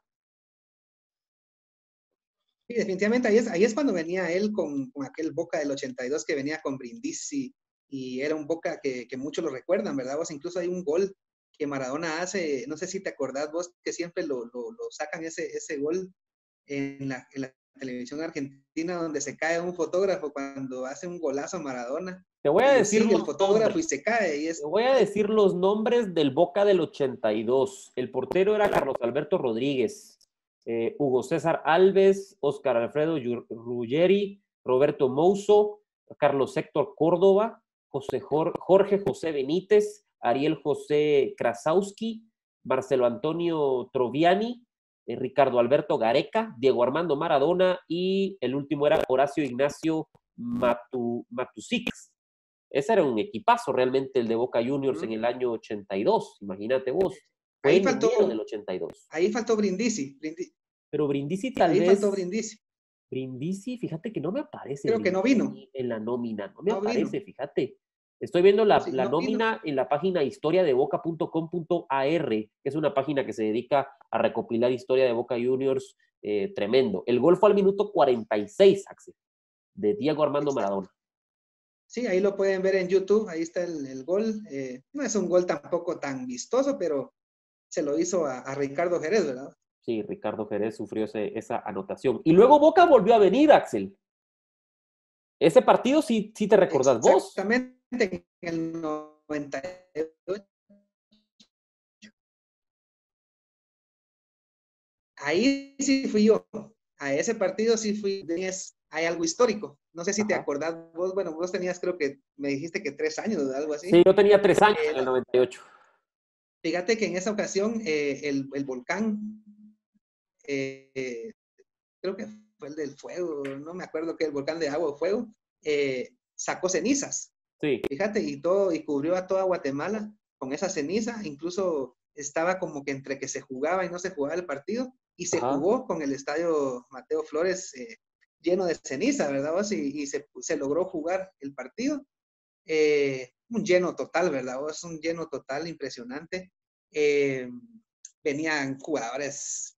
Sí, definitivamente ahí es, ahí es cuando venía él con, con aquel Boca del 82 que venía con Brindisi y era un Boca que, que muchos lo recuerdan, ¿verdad? Vos incluso hay un gol que Maradona hace, no sé si te acordás vos que siempre lo, lo, lo sacan ese, ese gol en la, en la, televisión argentina donde se cae un fotógrafo cuando hace un golazo Maradona. Te voy a decir el fotógrafo y se cae. Y es... Te voy a decir los nombres del Boca del 82. El portero era Carlos Alberto Rodríguez. Eh, Hugo César Alves, Oscar Alfredo Ruggeri, Roberto Mouso, Carlos Héctor Córdoba, José Jorge José Benítez, Ariel José Krasowski, Marcelo Antonio Troviani, eh, Ricardo Alberto Gareca, Diego Armando Maradona y el último era Horacio Ignacio Matu, Matusix. Ese era un equipazo realmente el de Boca Juniors en el año 82, imagínate vos. ahí faltó, en el 82. Ahí faltó Brindisi. Pero Brindisi tal ahí vez. faltó Brindisi. Brindisi, fíjate que no me aparece. Creo que no vino. En la nómina, no me aparece, fíjate. Estoy viendo la, la nómina en la página historiadeboca.com.ar, que es una página que se dedica a recopilar historia de Boca Juniors eh, tremendo. El gol fue al minuto 46, Axel, de Diego Armando Maradona. Sí, ahí lo pueden ver en YouTube, ahí está el, el gol. Eh, no es un gol tampoco tan vistoso, pero se lo hizo a, a Ricardo Jerez, ¿verdad? Sí, Ricardo Jerez sufrió esa anotación. Y luego Boca volvió a venir, Axel. Ese partido sí, sí te recordás vos. Exactamente, en el 98. Ahí sí fui yo. A ese partido sí fui 10. hay algo histórico. No sé si te acordás, vos, bueno, vos tenías, creo que me dijiste que tres años, o algo así. Sí, yo tenía tres años en el 98. Fíjate que en esa ocasión eh, el, el, volcán, eh, creo que fue el del fuego, no me acuerdo que el volcán de agua o fuego, eh, sacó cenizas. Sí. Fíjate, y todo, y cubrió a toda Guatemala con esa ceniza, incluso estaba como que entre que se jugaba y no se jugaba el partido, y se jugó con el estadio Mateo Flores lleno de ceniza, ¿verdad? Y, y se, se, logró jugar el partido. Eh, un lleno total, ¿verdad? Es un lleno total impresionante. Eh, venían jugadores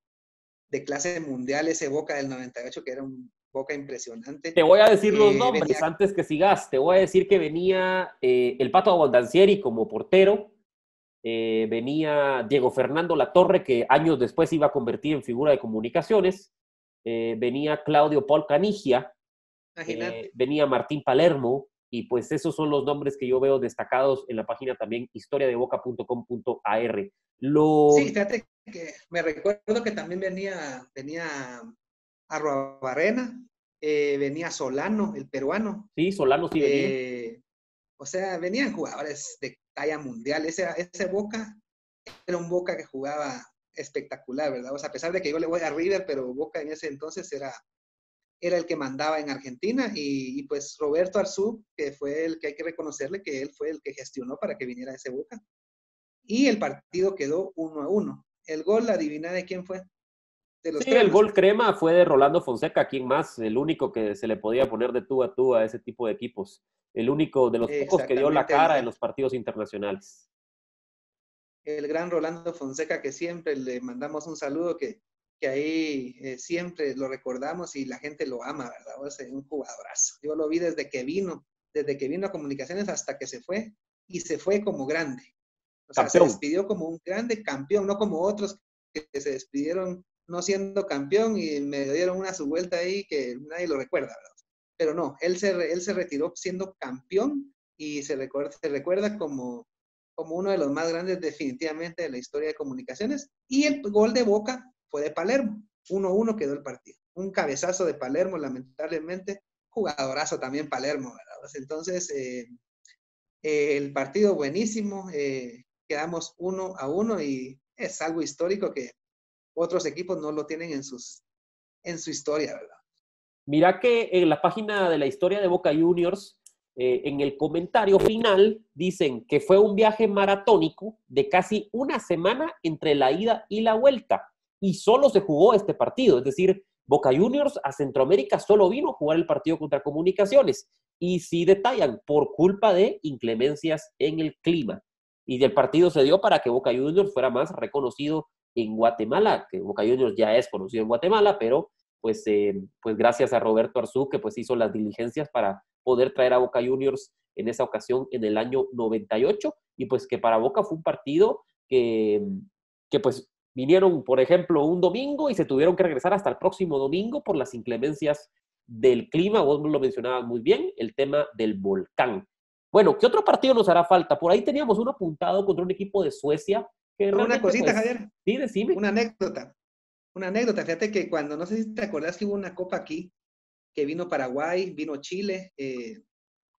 de clase mundial, ese Boca del 98, que era un Boca impresionante. Te voy a decir los eh, nombres antes que sigas. Te voy a decir que venía el Pato Abondancieri como portero. venía Diego Fernando Latorre, que años después iba a convertir en figura de comunicaciones. venía Claudio Paul Canigia. venía Martín Palermo, y pues esos son los nombres que yo veo destacados en la página también historiadeboca.com.ar. Lo... Sí, fíjate que me recuerdo que también venía, venía Arrobarrena, eh, venía Solano, el peruano. Sí, Solano sí venía. Eh, o sea, venían jugadores de talla mundial. Ese, ese Boca era un Boca que jugaba espectacular, ¿verdad? O sea, a pesar de que yo le voy a River, pero Boca en ese entonces era era el que mandaba en Argentina y, pues Roberto Arzú, que fue el que hay que reconocerle que él fue el que gestionó para que viniera ese Boca. Y el partido quedó uno a uno. El gol, adivina de quién fue. De los sí, el gol crema fue de Rolando Fonseca, ¿quién más? El único que se le podía poner de tú a tú a ese tipo de equipos. El único de los pocos que dio la cara en los partidos internacionales. El gran Rolando Fonseca, que siempre le mandamos un saludo, que que ahí eh, siempre lo recordamos y la gente lo ama, ¿verdad? Es un jugadorazo. Yo lo vi desde que vino, desde que vino a comunicaciones hasta que se fue y se fue como grande. O sea, se despidió como un grande campeón, no como otros que se despidieron no siendo campeón y me dieron una su vuelta ahí que nadie lo recuerda, ¿verdad? Pero no, él se, él se retiró siendo campeón y se recuerda, se recuerda como, como uno de los más grandes definitivamente de la historia de comunicaciones. Y el gol de Boca fue de Palermo. 1-1 quedó el partido. Un cabezazo de Palermo, lamentablemente. Jugadorazo también Palermo, ¿verdad? Entonces, eh, eh, el partido buenísimo. Eh, quedamos 1 a 1 y es algo histórico que otros equipos no lo tienen en, sus, en su historia, ¿verdad? Mira que en la página de la historia de Boca Juniors, en el comentario final, dicen que fue un viaje maratónico de casi una semana entre la ida y la vuelta y solo se jugó este partido. Es decir, Boca Juniors a Centroamérica solo vino a jugar el partido contra Comunicaciones. Y si detallan, por culpa de inclemencias en el clima. Y el partido se dio para que Boca Juniors fuera más reconocido en Guatemala, que Boca Juniors ya es conocido en Guatemala, pero pues, eh, pues gracias a Roberto Arzú, que pues hizo las diligencias para poder traer a Boca Juniors en esa ocasión en el año 98, y pues que para Boca fue un partido que, que pues vinieron, por ejemplo, un domingo y se tuvieron que regresar hasta el próximo domingo por las inclemencias del clima. Vos lo mencionabas muy bien, el tema del volcán. Bueno, ¿qué otro partido nos hará falta? Por ahí teníamos uno apuntado contra un equipo de Suecia. Que una cosita, pues, Javier. Sí, decime. Una anécdota. Una anécdota. Fíjate que cuando, no sé si te acordás que hubo una copa aquí, que vino Paraguay, vino Chile, eh,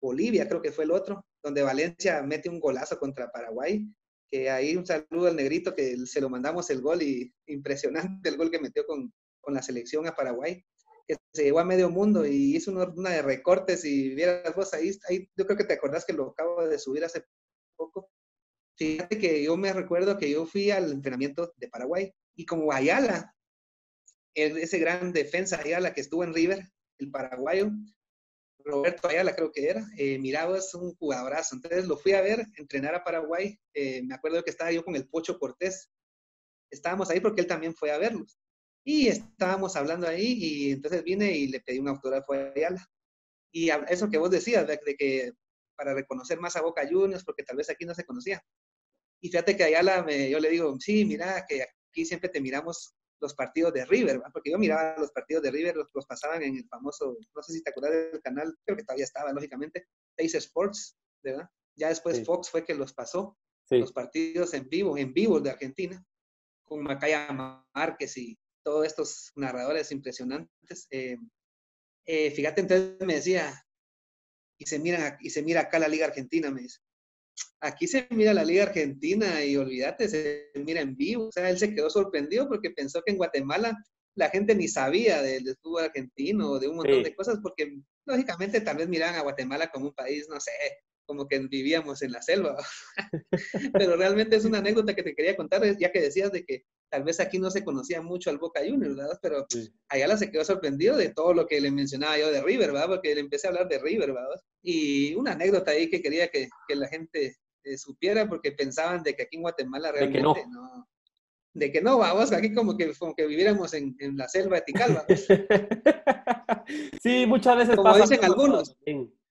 Bolivia creo que fue el otro, donde Valencia mete un golazo contra Paraguay que ahí un saludo al negrito que se lo mandamos el gol y impresionante el gol que metió con, con la selección a Paraguay, que se llevó a medio mundo y hizo una, de recortes y vieras vos ahí, ahí, yo creo que te acordás que lo acabo de subir hace poco. Fíjate que yo me recuerdo que yo fui al entrenamiento de Paraguay y como Ayala, ese gran defensa Ayala que estuvo en River, el paraguayo, Roberto Ayala creo que era, eh, miraba, es un jugadorazo. Entonces lo fui a ver entrenar a Paraguay. Eh, me acuerdo que estaba yo con el Pocho Cortés. Estábamos ahí porque él también fue a verlos. Y estábamos hablando ahí y entonces vine y le pedí un autógrafo a Ayala. Y eso que vos decías, de, que para reconocer más a Boca Juniors, porque tal vez aquí no se conocía. Y fíjate que Ayala, me, yo le digo, sí, mira, que aquí siempre te miramos los partidos de River, porque yo miraba los partidos de River, los, pasaban en el famoso, no sé si te acuerdas del canal, creo que todavía estaba, lógicamente, Face Sports, ¿verdad? Ya después Fox fue que los pasó, los partidos en vivo, en vivo de Argentina, con Macaya Márquez y todos estos narradores impresionantes. Eh, Eh, fíjate, entonces me decía, y se, mira, y se mira acá la Liga Argentina, me dice. Aquí se mira la Liga Argentina y olvídate, se mira en vivo. O sea, él se quedó sorprendido porque pensó que en Guatemala la gente ni sabía del, fútbol argentino o de un montón de cosas, porque lógicamente tal vez miraban a Guatemala como un país, no sé, como que vivíamos en la selva. *laughs* Pero realmente es una anécdota que te quería contar, ya que decías de que tal vez aquí no se conocía mucho al Boca Juniors, ¿verdad? Pero allá la se quedó sorprendido de todo lo que le mencionaba yo de River, ¿verdad? Porque le empecé a hablar de River, ¿verdad? Y una anécdota ahí que quería que, que la gente eh, supiera, porque pensaban de que aquí en Guatemala realmente no. De que no, vamos, aquí como que, como que viviéramos en, en la selva de Ticalba. *laughs* sí, muchas veces como dicen algunos,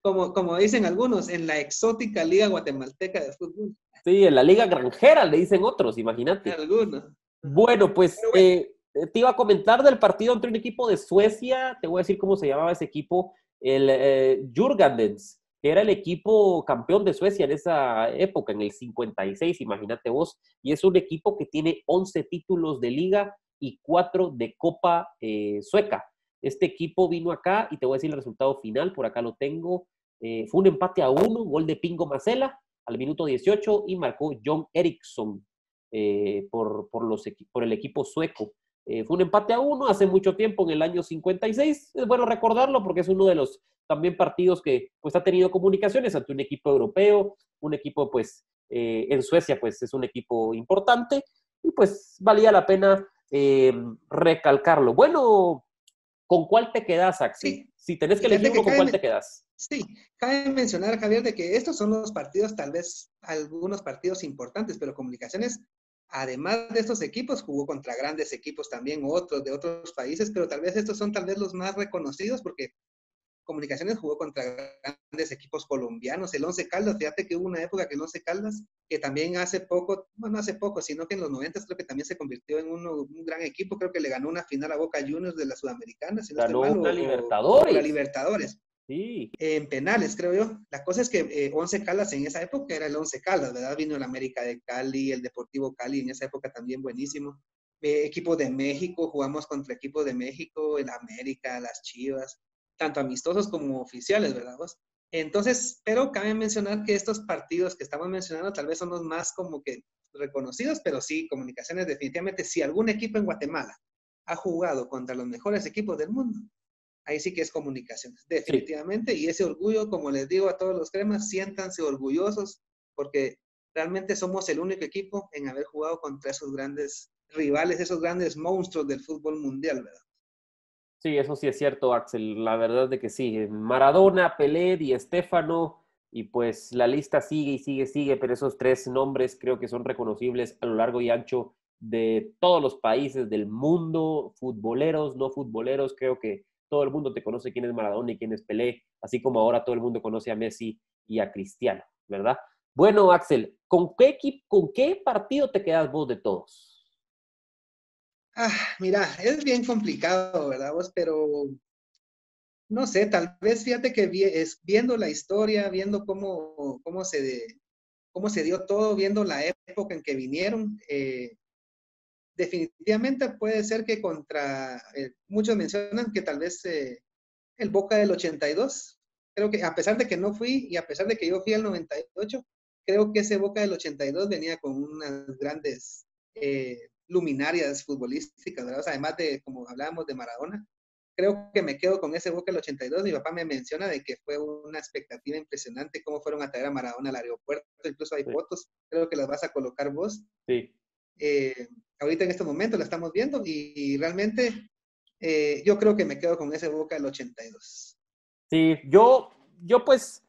como, como dicen algunos, en la exótica Liga Guatemalteca de Fútbol. Sí, en la Liga Granjera, le dicen otros, imagínate. Algunos. Bueno, pues eh, te iba a comentar del partido entre un equipo de Suecia, te voy a decir cómo se llamaba ese equipo, el eh, Jurgandens, que era el equipo campeón de Suecia en esa época, en el 56, imagínate vos, y es un equipo que tiene 11 títulos de liga y 4 de Copa eh, Sueca. Este equipo vino acá y te voy a decir el resultado final, por acá lo tengo. fue un empate a uno, gol de Pingo Macela al minuto 18 y marcó John Eriksson eh, por, por, los, por el equipo sueco. Eh, fue un empate a uno hace mucho tiempo, en el año 56. Es bueno recordarlo porque es uno de los también partidos que pues ha tenido comunicaciones ante un equipo europeo, un equipo pues eh, en Suecia pues es un equipo importante y pues valía la pena recalcarlo. Bueno, ¿con cuál te quedas, Axel? Si tenés que elegir uno, ¿con cuál te quedas? Sí, cabe mencionar, Javier, de que estos son los partidos, tal vez algunos partidos importantes, pero Comunicaciones además de estos equipos, jugó contra grandes equipos también, otros de otros países, pero tal vez estos son tal vez los más reconocidos porque Comunicaciones jugó contra grandes equipos colombianos, el Once Caldas, fíjate que hubo una época que el Once Caldas, que también hace poco, bueno, hace poco, sino que en los 90 creo que también se convirtió en un gran equipo, creo que le ganó una final a Boca Juniors de la Sudamericana, si no ganó una Libertadores. La Libertadores. Sí. En penales, creo yo. La cosa es que eh, Once Caldas en esa época era el Once Caldas, ¿verdad? Vino el América de Cali, el Deportivo Cali en esa época también buenísimo. Eh, equipo de México, jugamos contra equipos de México, el América, las Chivas, tanto amistosos como oficiales, ¿verdad? Entonces, pero cabe mencionar que estos partidos que estamos mencionando tal vez son los más como que reconocidos, pero sí, comunicaciones definitivamente, si algún equipo en Guatemala ha jugado contra los mejores equipos del mundo, ahí sí que es comunicaciones, definitivamente. Y ese orgullo, como les digo a todos los cremas, siéntanse orgullosos porque realmente somos el único equipo en haber jugado contra esos grandes rivales, esos grandes monstruos del fútbol mundial, ¿verdad? Sí, eso sí es cierto, Axel. La verdad de que sí. Maradona, Pelé y Estefano, y pues la lista sigue y sigue, sigue, pero esos tres nombres creo que son reconocibles a lo largo y ancho de todos los países del mundo, futboleros, no futboleros, creo que todo el mundo te conoce quién es Maradona y quién es Pelé, así como ahora todo el mundo conoce a Messi y a Cristiano, ¿verdad? Bueno, Axel, ¿con qué, con qué partido te quedas vos de todos? Ah, mira, es bien complicado, ¿verdad vos? Pero no sé, tal vez fíjate que viendo la historia, viendo cómo, cómo, se, cómo se dio todo, viendo la época en que vinieron, eh, definitivamente puede ser que contra, eh, muchos mencionan que tal vez eh, el Boca del 82, creo que a pesar de que no fui y a pesar de que yo fui al 98, creo que ese Boca del 82 venía con unas grandes eh, luminarias futbolísticas, ¿verdad? además de, como hablábamos de Maradona, creo que me quedo con ese Boca del 82. Mi papá me menciona de que fue una expectativa impresionante cómo fueron a traer a Maradona al aeropuerto, incluso hay fotos, creo que las vas a colocar vos. Sí. Eh, ahorita en este momento la estamos viendo y, realmente eh, yo creo que me quedo con ese Boca del 82. Sí, yo, yo pues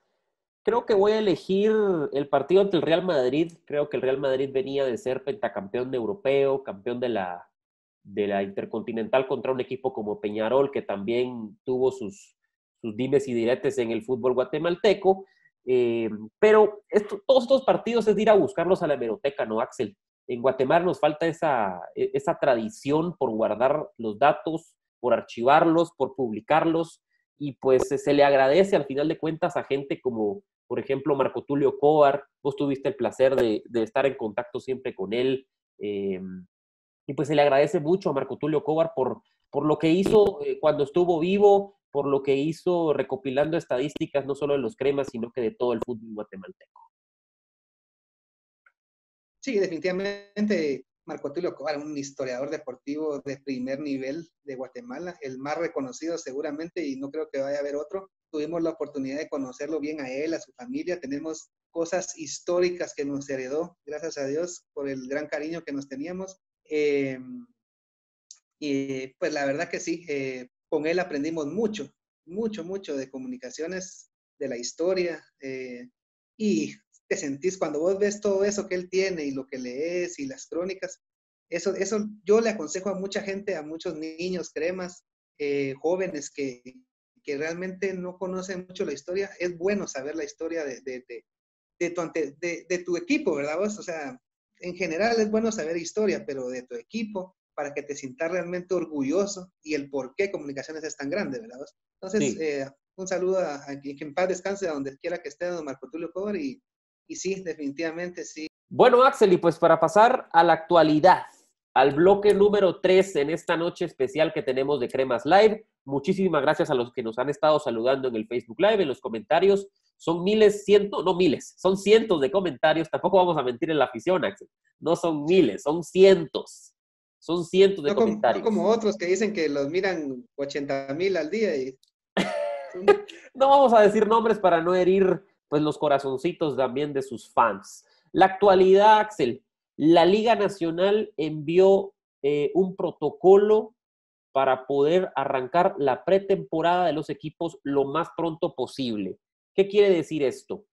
creo que voy a elegir el partido ante el Real Madrid. Creo que el Real Madrid venía de ser pentacampeón de europeo, campeón de la, de la Intercontinental contra un equipo como Peñarol, que también tuvo sus, sus dimes y diretes en el fútbol guatemalteco. Eh, pero todos estos partidos es de ir a buscarlos a la hemeroteca, ¿no, Axel? En Guatemala nos falta esa, e, esa tradición por guardar los datos, por archivarlos, por publicarlos, y pues se le agradece al final de cuentas a gente como, por ejemplo, Marco Tulio Coar, vos tuviste el placer de, estar en contacto siempre con él, em, y pues se le agradece mucho a Marco Tulio Cobar por, por lo que hizo eh, cuando estuvo vivo por lo que hizo recopilando estadísticas no solo de los cremas, sino que de todo el fútbol guatemalteco. Sí, definitivamente Marco Tulio Cobar, un historiador deportivo de primer nivel de Guatemala, el más reconocido seguramente y no creo que vaya a haber otro. Tuvimos la oportunidad de conocerlo bien a él, a su familia. Tenemos cosas históricas que nos heredó, gracias a Dios, por el gran cariño que nos teníamos. Eh, y pues la verdad que sí, eh, con él aprendimos mucho, mucho, mucho de comunicaciones, de la historia. Eh, y te sentís cuando vos ves todo eso que él tiene y lo que lees y las crónicas. Eso, eso yo le aconsejo a mucha gente, a muchos niños, cremas, eh, jóvenes que, que, realmente no conocen mucho la historia. Es bueno saber la historia de, de, de, tu, de, de tu equipo, ¿verdad vos? O sea, en general es bueno saber historia, pero de tu equipo, para que te sientas realmente orgulloso y el por qué Comunicaciones es tan grande, ¿verdad? Entonces, eh, un saludo a, quien en paz descanse, a donde quiera que esté, don Marco Tulio Cobar, y, y sí, definitivamente sí. Bueno, Axel, y pues para pasar a la actualidad, al bloque número 3 en esta noche especial que tenemos de Cremas Live. Muchísimas gracias a los que nos han estado saludando en el Facebook Live, en los comentarios. Son miles, cientos, no miles, son cientos de comentarios. Tampoco vamos a mentir en la afición, Axel. No son miles, son cientos. Son cientos de comentarios. Como, no como otros que dicen que los miran 80 mil al día. Y... *laughs* no vamos a decir nombres para no herir pues, los corazoncitos también de sus fans. La actualidad, Axel. La Liga Nacional envió eh, un protocolo para poder arrancar la pretemporada de los equipos lo más pronto posible. ¿Qué quiere decir esto?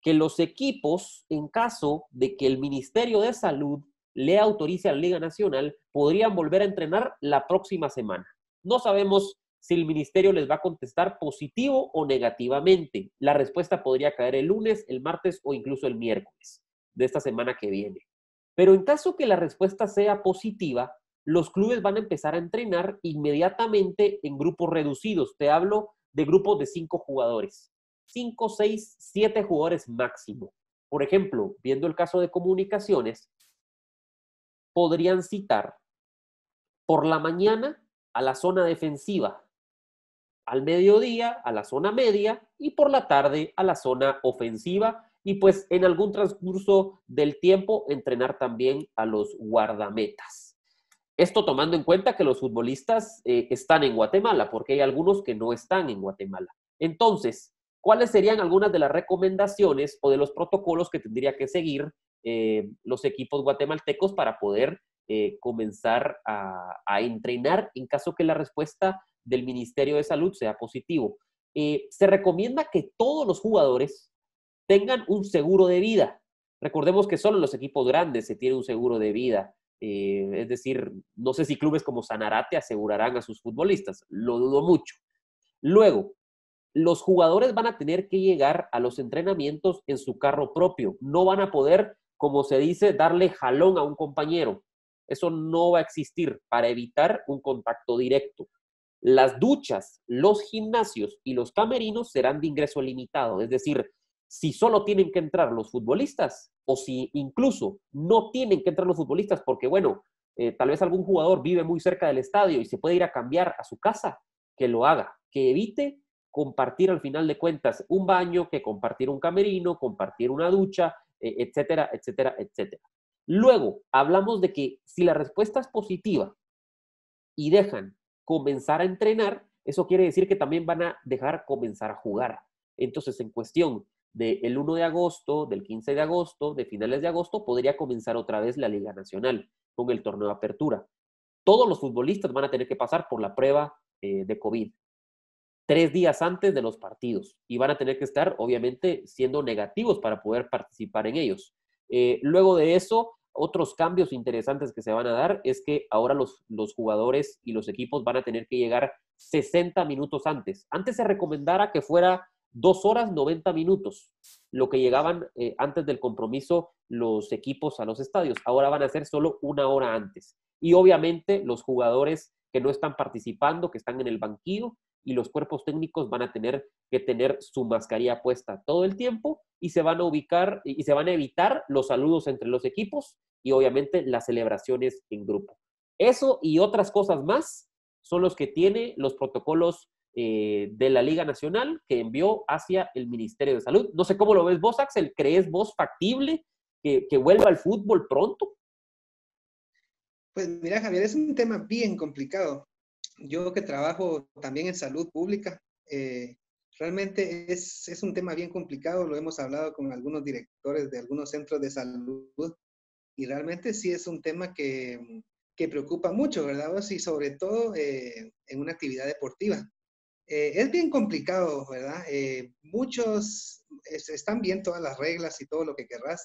Que los equipos, en caso de que el Ministerio de Salud le autorice a la Liga Nacional, podrían volver a entrenar la próxima semana. No sabemos si el ministerio les va a contestar positivo o negativamente. La respuesta podría caer el lunes, el martes o incluso el miércoles de esta semana que viene. Pero en caso que la respuesta sea positiva, los clubes van a empezar a entrenar inmediatamente en grupos reducidos. Te hablo de grupos de cinco jugadores. Cinco, seis, siete jugadores máximo. Por ejemplo, viendo el caso de comunicaciones, podrían citar por la mañana a la zona defensiva, al mediodía a la zona media y por la tarde a la zona ofensiva y pues en algún transcurso del tiempo entrenar también a los guardametas. Esto tomando en cuenta que los futbolistas eh, están en Guatemala, porque hay algunos que no están en Guatemala. Entonces, ¿cuáles serían algunas de las recomendaciones o de los protocolos que tendría que seguir eh, los equipos guatemaltecos para poder eh, comenzar a, entrenar en caso que la respuesta del Ministerio de Salud sea positivo. Eh, se recomienda que todos los jugadores tengan un seguro de vida. Recordemos que solo los equipos grandes se tiene un seguro de vida. es decir, no sé si clubes como Sanarate asegurarán a sus futbolistas, lo dudo mucho. Luego, los jugadores van a tener que llegar a los entrenamientos en su carro propio, no van a poder como se dice, darle jalón a un compañero. Eso no va a existir para evitar un contacto directo. Las duchas, los gimnasios y los camerinos serán de ingreso limitado, es decir, si solo tienen que entrar los futbolistas o si incluso no tienen que entrar los futbolistas porque, bueno, eh, tal vez algún jugador vive muy cerca del estadio y se puede ir a cambiar a su casa, que lo haga, que evite compartir al final de cuentas un baño, que compartir un camerino, compartir una ducha, e, etcétera, etcétera, etcétera. Luego, hablamos de que si la respuesta es positiva y dejan comenzar a entrenar, eso quiere decir que también van a dejar comenzar a jugar. Entonces, en cuestión del 1 de agosto, del 15 de agosto, de finales de agosto, podría comenzar otra vez la Liga Nacional con el torneo de apertura. Todos los futbolistas van a tener que pasar por la prueba eh, de COVID tres días antes de los partidos y van a tener que estar, obviamente, siendo negativos para poder participar en ellos. Eh, luego de eso, otros cambios interesantes que se van a dar es que ahora los, los jugadores y los equipos van a tener que llegar 60 minutos antes. Antes se recomendara que fuera dos horas 90 minutos, lo que llegaban eh, antes del compromiso los equipos a los estadios. Ahora van a ser solo una hora antes. Y obviamente los jugadores que no están participando, que están en el banquillo, y los cuerpos técnicos van a tener que tener su mascarilla puesta todo el tiempo y se van a ubicar y se van a evitar los saludos entre los equipos y obviamente las celebraciones en grupo. Eso y otras cosas más son los que tiene los protocolos eh, de la Liga Nacional que envió hacia el Ministerio de Salud. No sé cómo lo ves vos, Axel. ¿Crees vos factible que, que vuelva al fútbol pronto? Pues mira, Javier, es un tema bien complicado. Yo que trabajo también en salud pública, eh, realmente es, es, un tema bien complicado. Lo hemos hablado con algunos directores de algunos centros de salud y realmente sí es un tema que, que preocupa mucho, ¿verdad? Y sobre todo eh, en una actividad deportiva. Eh, es bien complicado, ¿verdad? muchos están bien todas las reglas y todo lo que querrás,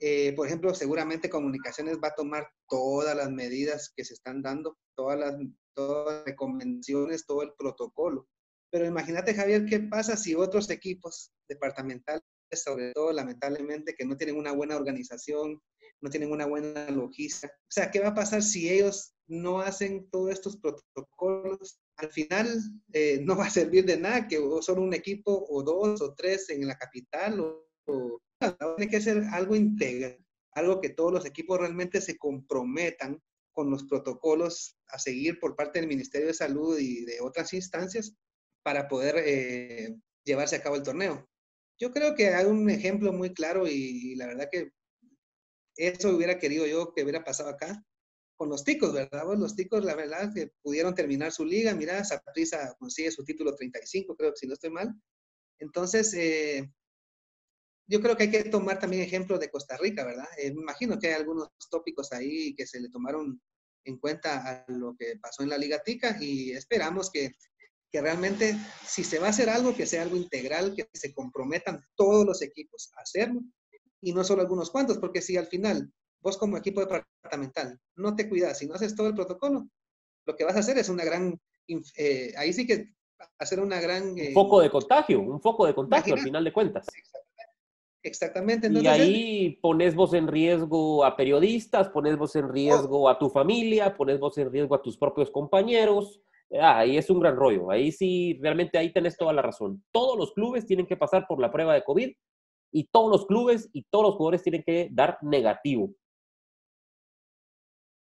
eh, por ejemplo, seguramente Comunicaciones va a tomar todas las medidas que se están dando, todas las, todas las recomendaciones, todo el protocolo. Pero imagínate, Javier, qué pasa si otros equipos departamentales, sobre todo lamentablemente, que no tienen una buena organización, no tienen una buena logística. O sea, ¿qué va a pasar si ellos no hacen todos estos protocolos? Al final eh, no va a servir de nada que solo un equipo o dos o tres en la capital o tiene que ser algo integral, algo que todos los equipos realmente se comprometan con los protocolos a seguir por parte del Ministerio de Salud y de otras instancias para poder eh, llevarse a cabo el torneo. Yo creo que hay un ejemplo muy claro y, la verdad que eso hubiera querido yo que hubiera pasado acá con los ticos, ¿verdad? los ticos, la verdad, que pudieron terminar su liga. Mira, Saprissa consigue su título 35, creo que si no estoy mal. Entonces, eh, yo creo que hay que tomar también ejemplo de Costa Rica, ¿verdad? Eh, me imagino que hay algunos tópicos ahí que se le tomaron en cuenta a lo que pasó en la Liga Tica y esperamos que, que realmente, si se va a hacer algo, que sea algo integral, que se comprometan todos los equipos a hacerlo y no solo algunos cuantos, porque si al final vos como equipo departamental no te cuidas y no haces todo el protocolo, lo que vas a hacer es una gran, eh, ahí sí que hacer una gran... un foco de contagio, un foco de contagio al final de cuentas. Exactamente. y ahí pones vos en riesgo a periodistas, pones vos en riesgo a tu familia, pones vos en riesgo a tus propios compañeros. Ah, ahí es un gran rollo. Ahí sí, realmente ahí tenés toda la razón. Todos los clubes tienen que pasar por la prueba de COVID y todos los clubes y todos los jugadores tienen que dar negativo.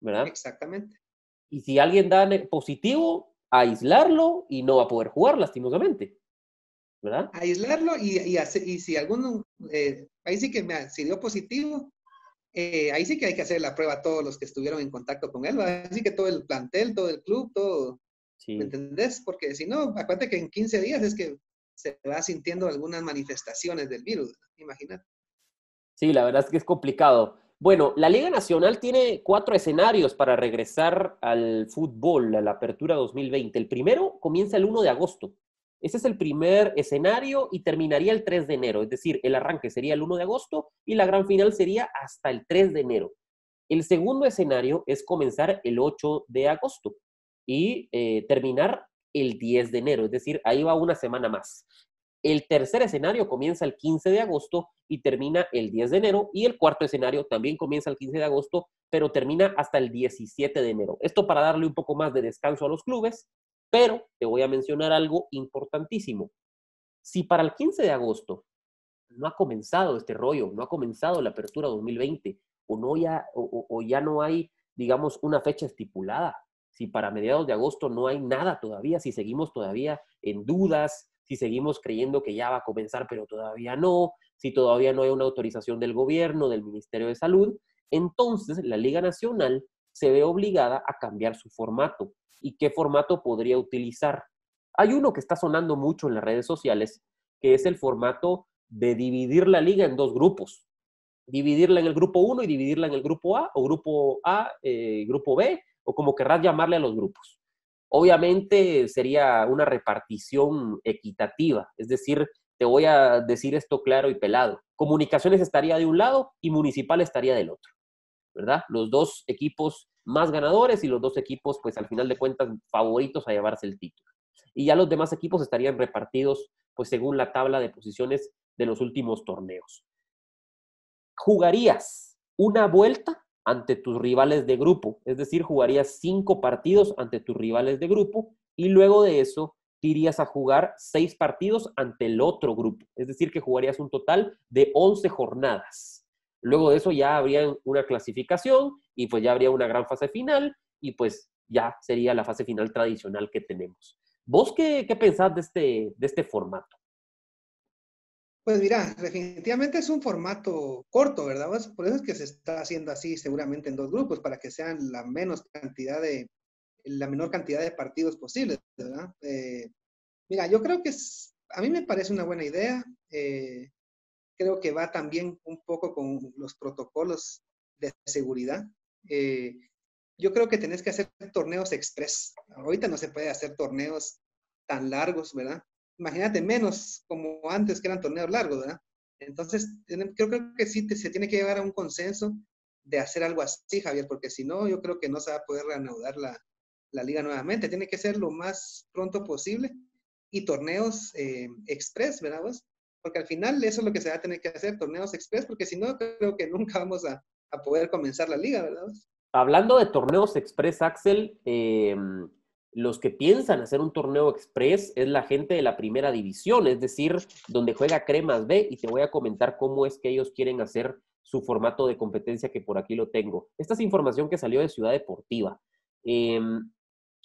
¿Verdad? Exactamente. Y si alguien da positivo, aislarlo y no va a poder jugar, lastimosamente. ¿Verdad? Aislarlo y, y, y si alguno, eh, ahí sí que me, si dio positivo, eh, ahí sí que hay que hacer la prueba a todos los que estuvieron en contacto con él, así que todo el plantel, todo el club, todo, ¿me entendés? Porque si no, acuérdate que en 15 días es que se va sintiendo algunas manifestaciones del virus, imagínate. Sí, la verdad es que es complicado. Bueno, la Liga Nacional tiene cuatro escenarios para regresar al fútbol, a la apertura 2020. El primero comienza el 1 de agosto. Ese es el primer escenario y terminaría el 3 de enero, es decir, el arranque sería el 1 de agosto y la gran final sería hasta el 3 de enero. El segundo escenario es comenzar el 8 de agosto y eh, terminar el 10 de enero, es decir, ahí va una semana más. El tercer escenario comienza el 15 de agosto y termina el 10 de enero. Y el cuarto escenario también comienza el 15 de agosto, pero termina hasta el 17 de enero. Esto para darle un poco más de descanso a los clubes pero te voy a mencionar algo importantísimo. Si para el 15 de agosto no ha comenzado este rollo, no ha comenzado la apertura 2020, o, no ya, o, ya no hay, digamos, una fecha estipulada, si para mediados de agosto no hay nada todavía, si seguimos todavía en dudas, si seguimos creyendo que ya va a comenzar, pero todavía no, si todavía no hay una autorización del gobierno, del Ministerio de Salud, entonces la Liga Nacional se ve obligada a cambiar su formato y qué formato podría utilizar. Hay uno que está sonando mucho en las redes sociales, que es el formato de dividir la liga en dos grupos. Dividirla en el grupo 1 y dividirla en el grupo A o grupo A, eh, grupo B, o como querrás llamarle a los grupos. Obviamente sería una repartición equitativa, es decir, te voy a decir esto claro y pelado. Comunicaciones estaría de un lado y Municipal estaría del otro, ¿verdad? Los dos equipos más ganadores y los dos equipos, pues al final de cuentas, favoritos a llevarse el título. Y ya los demás equipos estarían repartidos, pues según la tabla de posiciones de los últimos torneos. ¿Jugarías una vuelta ante tus rivales de grupo? Es decir, jugarías cinco partidos ante tus rivales de grupo y luego de eso irías a jugar seis partidos ante el otro grupo. Es decir, que jugarías un total de 11 jornadas. Luego de eso ya habría una clasificación y pues ya habría una gran fase final y pues ya sería la fase final tradicional que tenemos. ¿Vos qué, qué pensás de este, de este formato? Pues mira, definitivamente es un formato corto, ¿verdad? Por eso es que se está haciendo así seguramente en dos grupos, para que sean la menos cantidad de, la menor cantidad de partidos posibles, ¿verdad? Eh, mira, yo creo que es, a mí me parece una buena idea. Eh, creo que va también un poco con los protocolos de seguridad. Eh, yo creo que tenés que hacer torneos express. Ahorita no se puede hacer torneos tan largos, ¿verdad? imagínate, menos como antes que eran torneos largos, ¿verdad? Entonces, creo, creo que sí se tiene que llegar a un consenso de hacer algo así, Javier, porque si no, yo creo que no se va a poder reanudar la, la liga nuevamente. Tiene que ser lo más pronto posible y torneos eh, express, ¿verdad vos? Porque al final eso es lo que se va a tener que hacer, torneos express, porque si no, creo que nunca vamos a, a poder comenzar la liga, ¿verdad? Hablando de torneos express, Axel, eh, los que piensan hacer un torneo express es la gente de la primera división, es decir, donde juega Cremas B y te voy a comentar cómo es que ellos quieren hacer su formato de competencia que por aquí lo tengo. Esta es información que salió de Ciudad Deportiva. Em,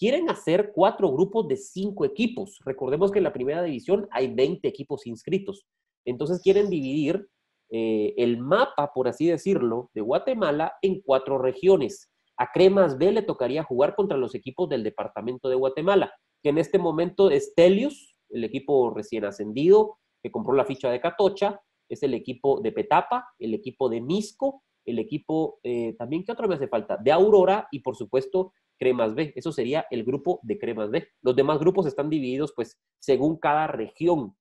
quieren hacer cuatro grupos de cinco equipos. Recordemos que en la primera división hay 20 equipos inscritos. Entonces quieren dividir eh, el mapa, por así decirlo, de Guatemala en cuatro regiones. A Cremas B le tocaría jugar contra los equipos del departamento de Guatemala, que en este momento es Telius, el equipo recién ascendido, que compró la ficha de Catocha, es el equipo de Petapa, el equipo de Misco, el equipo, eh, también, ¿qué otro me hace falta? De Aurora y por supuesto Cremas B. Eso sería el grupo de Cremas B. Los demás grupos están divididos pues según cada región.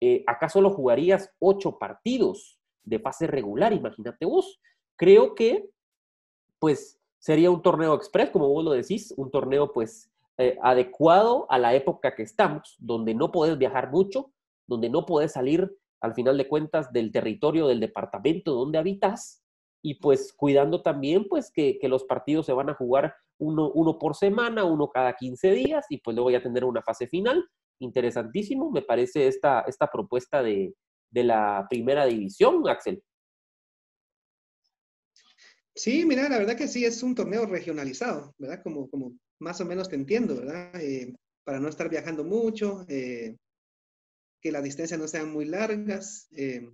Eh, acá solo jugarías ocho partidos de fase regular, imagínate vos. Creo que pues sería un torneo express, como vos lo decís, un torneo pues eh, adecuado a la época que estamos, donde no puedes viajar mucho, donde no puedes salir al final de cuentas del territorio del departamento donde habitas y pues cuidando también pues que, los partidos se van a jugar uno, uno, por semana, uno cada 15 días y pues luego ya tener una fase final. Interesantísimo, me parece esta, esta propuesta de, de la primera división, Axel. Sí, mira, la verdad que sí, es un torneo regionalizado, ¿verdad? Como, como más o menos te entiendo, ¿verdad? Eh, para no estar viajando mucho, eh, que las distancias no sean muy largas. Eh,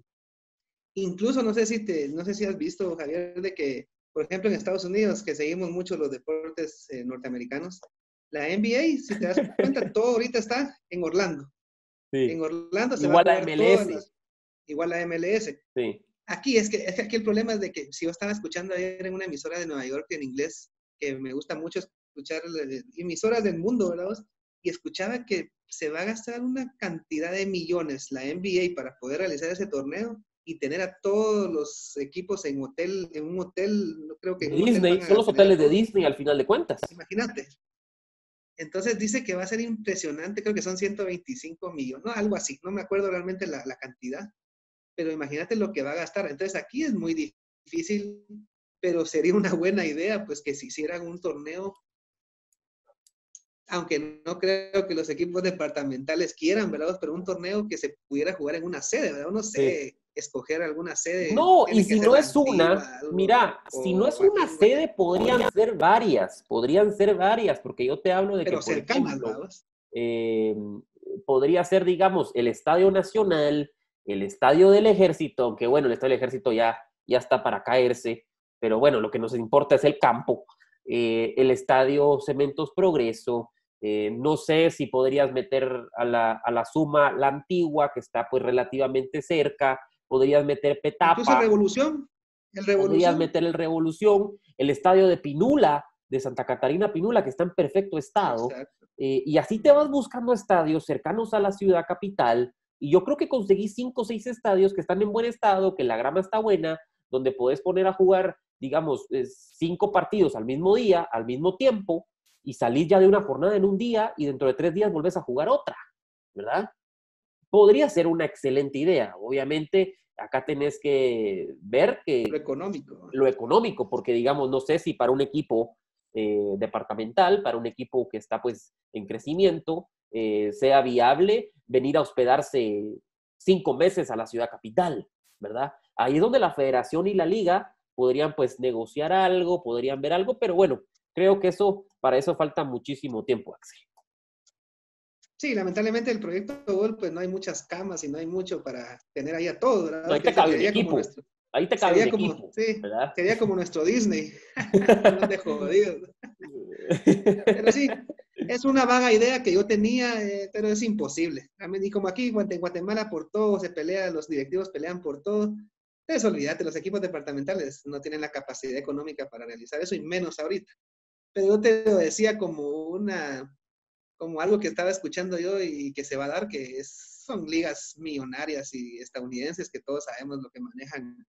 incluso no sé si te, no sé si has visto, Javier, de que, por ejemplo, en Estados Unidos, que seguimos mucho los deportes norteamericanos, la NBA, si te das cuenta, *laughs* todo ahorita está en Orlando. Sí. En Orlando se igual va a, MLS. igual a MLS. Sí. Aquí es que, es que aquí el problema es de que si yo estaba escuchando ayer en una emisora de Nueva York en inglés, que me gusta mucho escuchar emisoras del mundo, ¿verdad? Y escuchaba que se va a gastar una cantidad de millones la NBA para poder realizar ese torneo y tener a todos los equipos en hotel, en un hotel, no creo que... Disney, son los hoteles de Disney al final de cuentas. Imagínate. Entonces dice que va a ser impresionante, creo que son 125 millones, no, algo así, no me acuerdo realmente la, la cantidad, pero imagínate lo que va a gastar. Entonces aquí es muy difícil, pero sería una buena idea, pues que se hicieran un torneo, aunque no creo que los equipos departamentales quieran, ¿verdad? Pero un torneo que se pudiera jugar en una sede, ¿verdad? No sé, escoger alguna sede. No, y si no es una, mira, si no es una sede, podrían ser varias, podrían ser varias, porque yo te hablo de pero que, por ejemplo, eh, podría ser, digamos, el Estadio Nacional, el estadio del ejército, aunque bueno, el estadio del ejército ya, ya está para caerse, pero bueno, lo que nos importa es el campo, eh, el estadio Cementos Progreso, eh, no sé si podrías meter a la, a la, suma la antigua, que está pues relativamente cerca, podrías meter Petapa. Incluso Revolución, el Revolución. Podrías meter el Revolución, el estadio de Pinula, de Santa Catarina Pinula, que está en perfecto estado. Eh, y así te vas buscando estadios cercanos a la ciudad capital, y yo creo que conseguí cinco o seis estadios que están en buen estado, que la grama está buena, donde puedes poner a jugar, digamos, cinco partidos al mismo día, al mismo tiempo, y salir ya de una jornada en un día y dentro de tres días volvés a jugar otra, ¿verdad? Podría ser una excelente idea. Obviamente, acá tenés que ver que... Lo económico. Lo económico, porque digamos, no sé si para un equipo eh, departamental, para un equipo que está pues en crecimiento, eh, sea viable venir a hospedarse cinco meses a la ciudad capital, ¿verdad? Ahí es donde la federación y la liga podrían pues negociar algo, podrían ver algo, pero bueno, creo que eso, para eso falta muchísimo tiempo, Axel. Sí, lamentablemente el proyecto Gol, pues no hay muchas camas y no hay mucho para tener ahí a todo, ¿verdad? ahí te cabe equipo. ahí te cabe sería como, equipo, sí, sería como nuestro Disney. *laughs* de jodidos. Pero sí, es una vaga idea que yo tenía, eh, pero es imposible. Y como aquí en Guatemala por todo se pelea, los directivos pelean por todo, es olvídate, los equipos departamentales no tienen la capacidad económica para realizar eso y menos ahorita. Pero yo te lo decía como una, como algo que estaba escuchando yo y que se va a dar, que son ligas millonarias y estadounidenses que todos sabemos lo que manejan,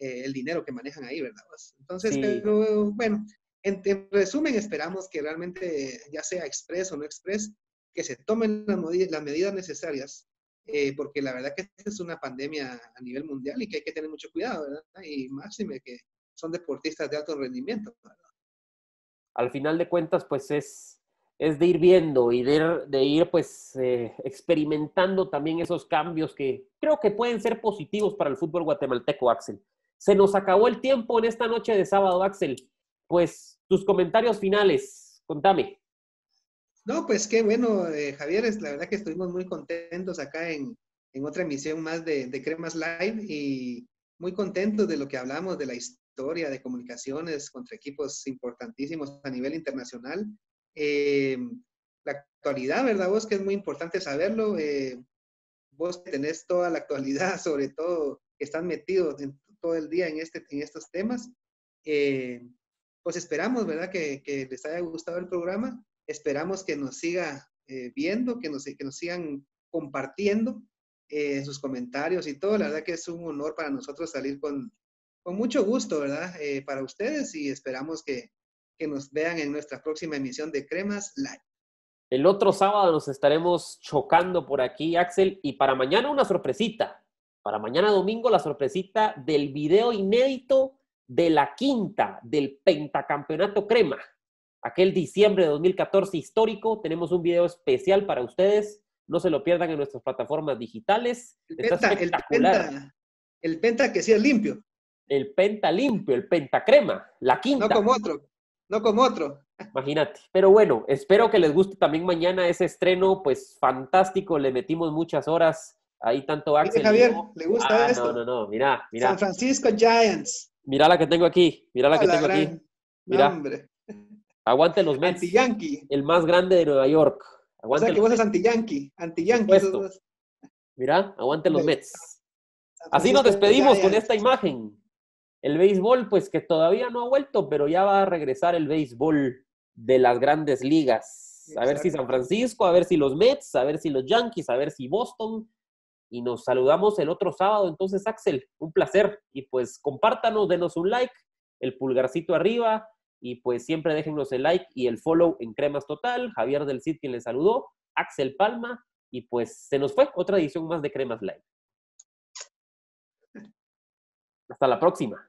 eh, el dinero que manejan ahí, ¿verdad? Entonces, pero bueno, en, resumen, esperamos que realmente, ya sea express o no express, que se tomen las, las medidas necesarias, eh, porque la verdad que esta es una pandemia a nivel mundial y que hay que tener mucho cuidado, ¿verdad? Y máxime que son deportistas de alto rendimiento, ¿verdad? Al final de cuentas, pues es, es de ir viendo y de, de ir pues eh, experimentando también esos cambios que creo que pueden ser positivos para el fútbol guatemalteco, Axel. Se nos acabó el tiempo en esta noche de sábado, Axel. Pues tus comentarios finales, contame. No, pues qué bueno, eh, Javier, es la verdad que estuvimos muy contentos acá en, en otra emisión más de, de, Cremas Live y muy contentos de lo que hablamos de la historia de comunicaciones contra equipos importantísimos a nivel internacional. Eh, la actualidad, ¿verdad? Vos que es muy importante saberlo. Eh, vos que tenés toda la actualidad, *laughs* sobre todo que están metidos todo el día en, este, en estos temas. Eh, pues esperamos, ¿verdad? Que, les haya gustado el programa. Esperamos que nos siga eh, viendo, que nos, que nos sigan compartiendo eh, sus comentarios y todo. La verdad que es un honor para nosotros salir con, con mucho gusto, ¿verdad? Eh, para ustedes y esperamos que, que nos vean en nuestra próxima emisión de Cremas Live. El otro sábado nos estaremos chocando por aquí, Axel, y para mañana una sorpresita. Para mañana domingo la sorpresita del video inédito de la quinta del pentacampeonato crema. Aquel diciembre de 2014 histórico, tenemos un video especial para ustedes. No se lo pierdan en nuestras plataformas digitales. El penta, espectacular. El penta, que sí es limpio. El penta limpio, el penta crema, la quinta. No como otro, no como otro. Imagínate. Pero bueno, espero que les guste también mañana ese estreno, pues fantástico. Le metimos muchas horas ahí tanto Axel. Javier, ¿le gusta ah, esto? No, no, no, mira, mira. San Francisco Giants. Mira la que tengo aquí, mira la que tengo aquí. Mira. Aguante los Mets. Anti-Yankee. El más grande de Nueva York. Aguante o sea que vos anti-Yankee. Anti-Yankee. Mira, aguante los Mets. Así nos despedimos con esta imagen. El béisbol, pues que todavía no ha vuelto, pero ya va a regresar el béisbol de las grandes ligas. A ver si San Francisco, a ver si los Mets, a ver si los Yankees, a ver si Boston, y nos saludamos el otro sábado. Entonces, Axel, un placer. Y pues compártanos, denos un like, el pulgarcito arriba y pues siempre déjenos el like y el follow en Cremas Total. Javier del Cid quien les saludó, Axel Palma y pues se nos fue otra edición más de Cremas Live. Hasta la próxima.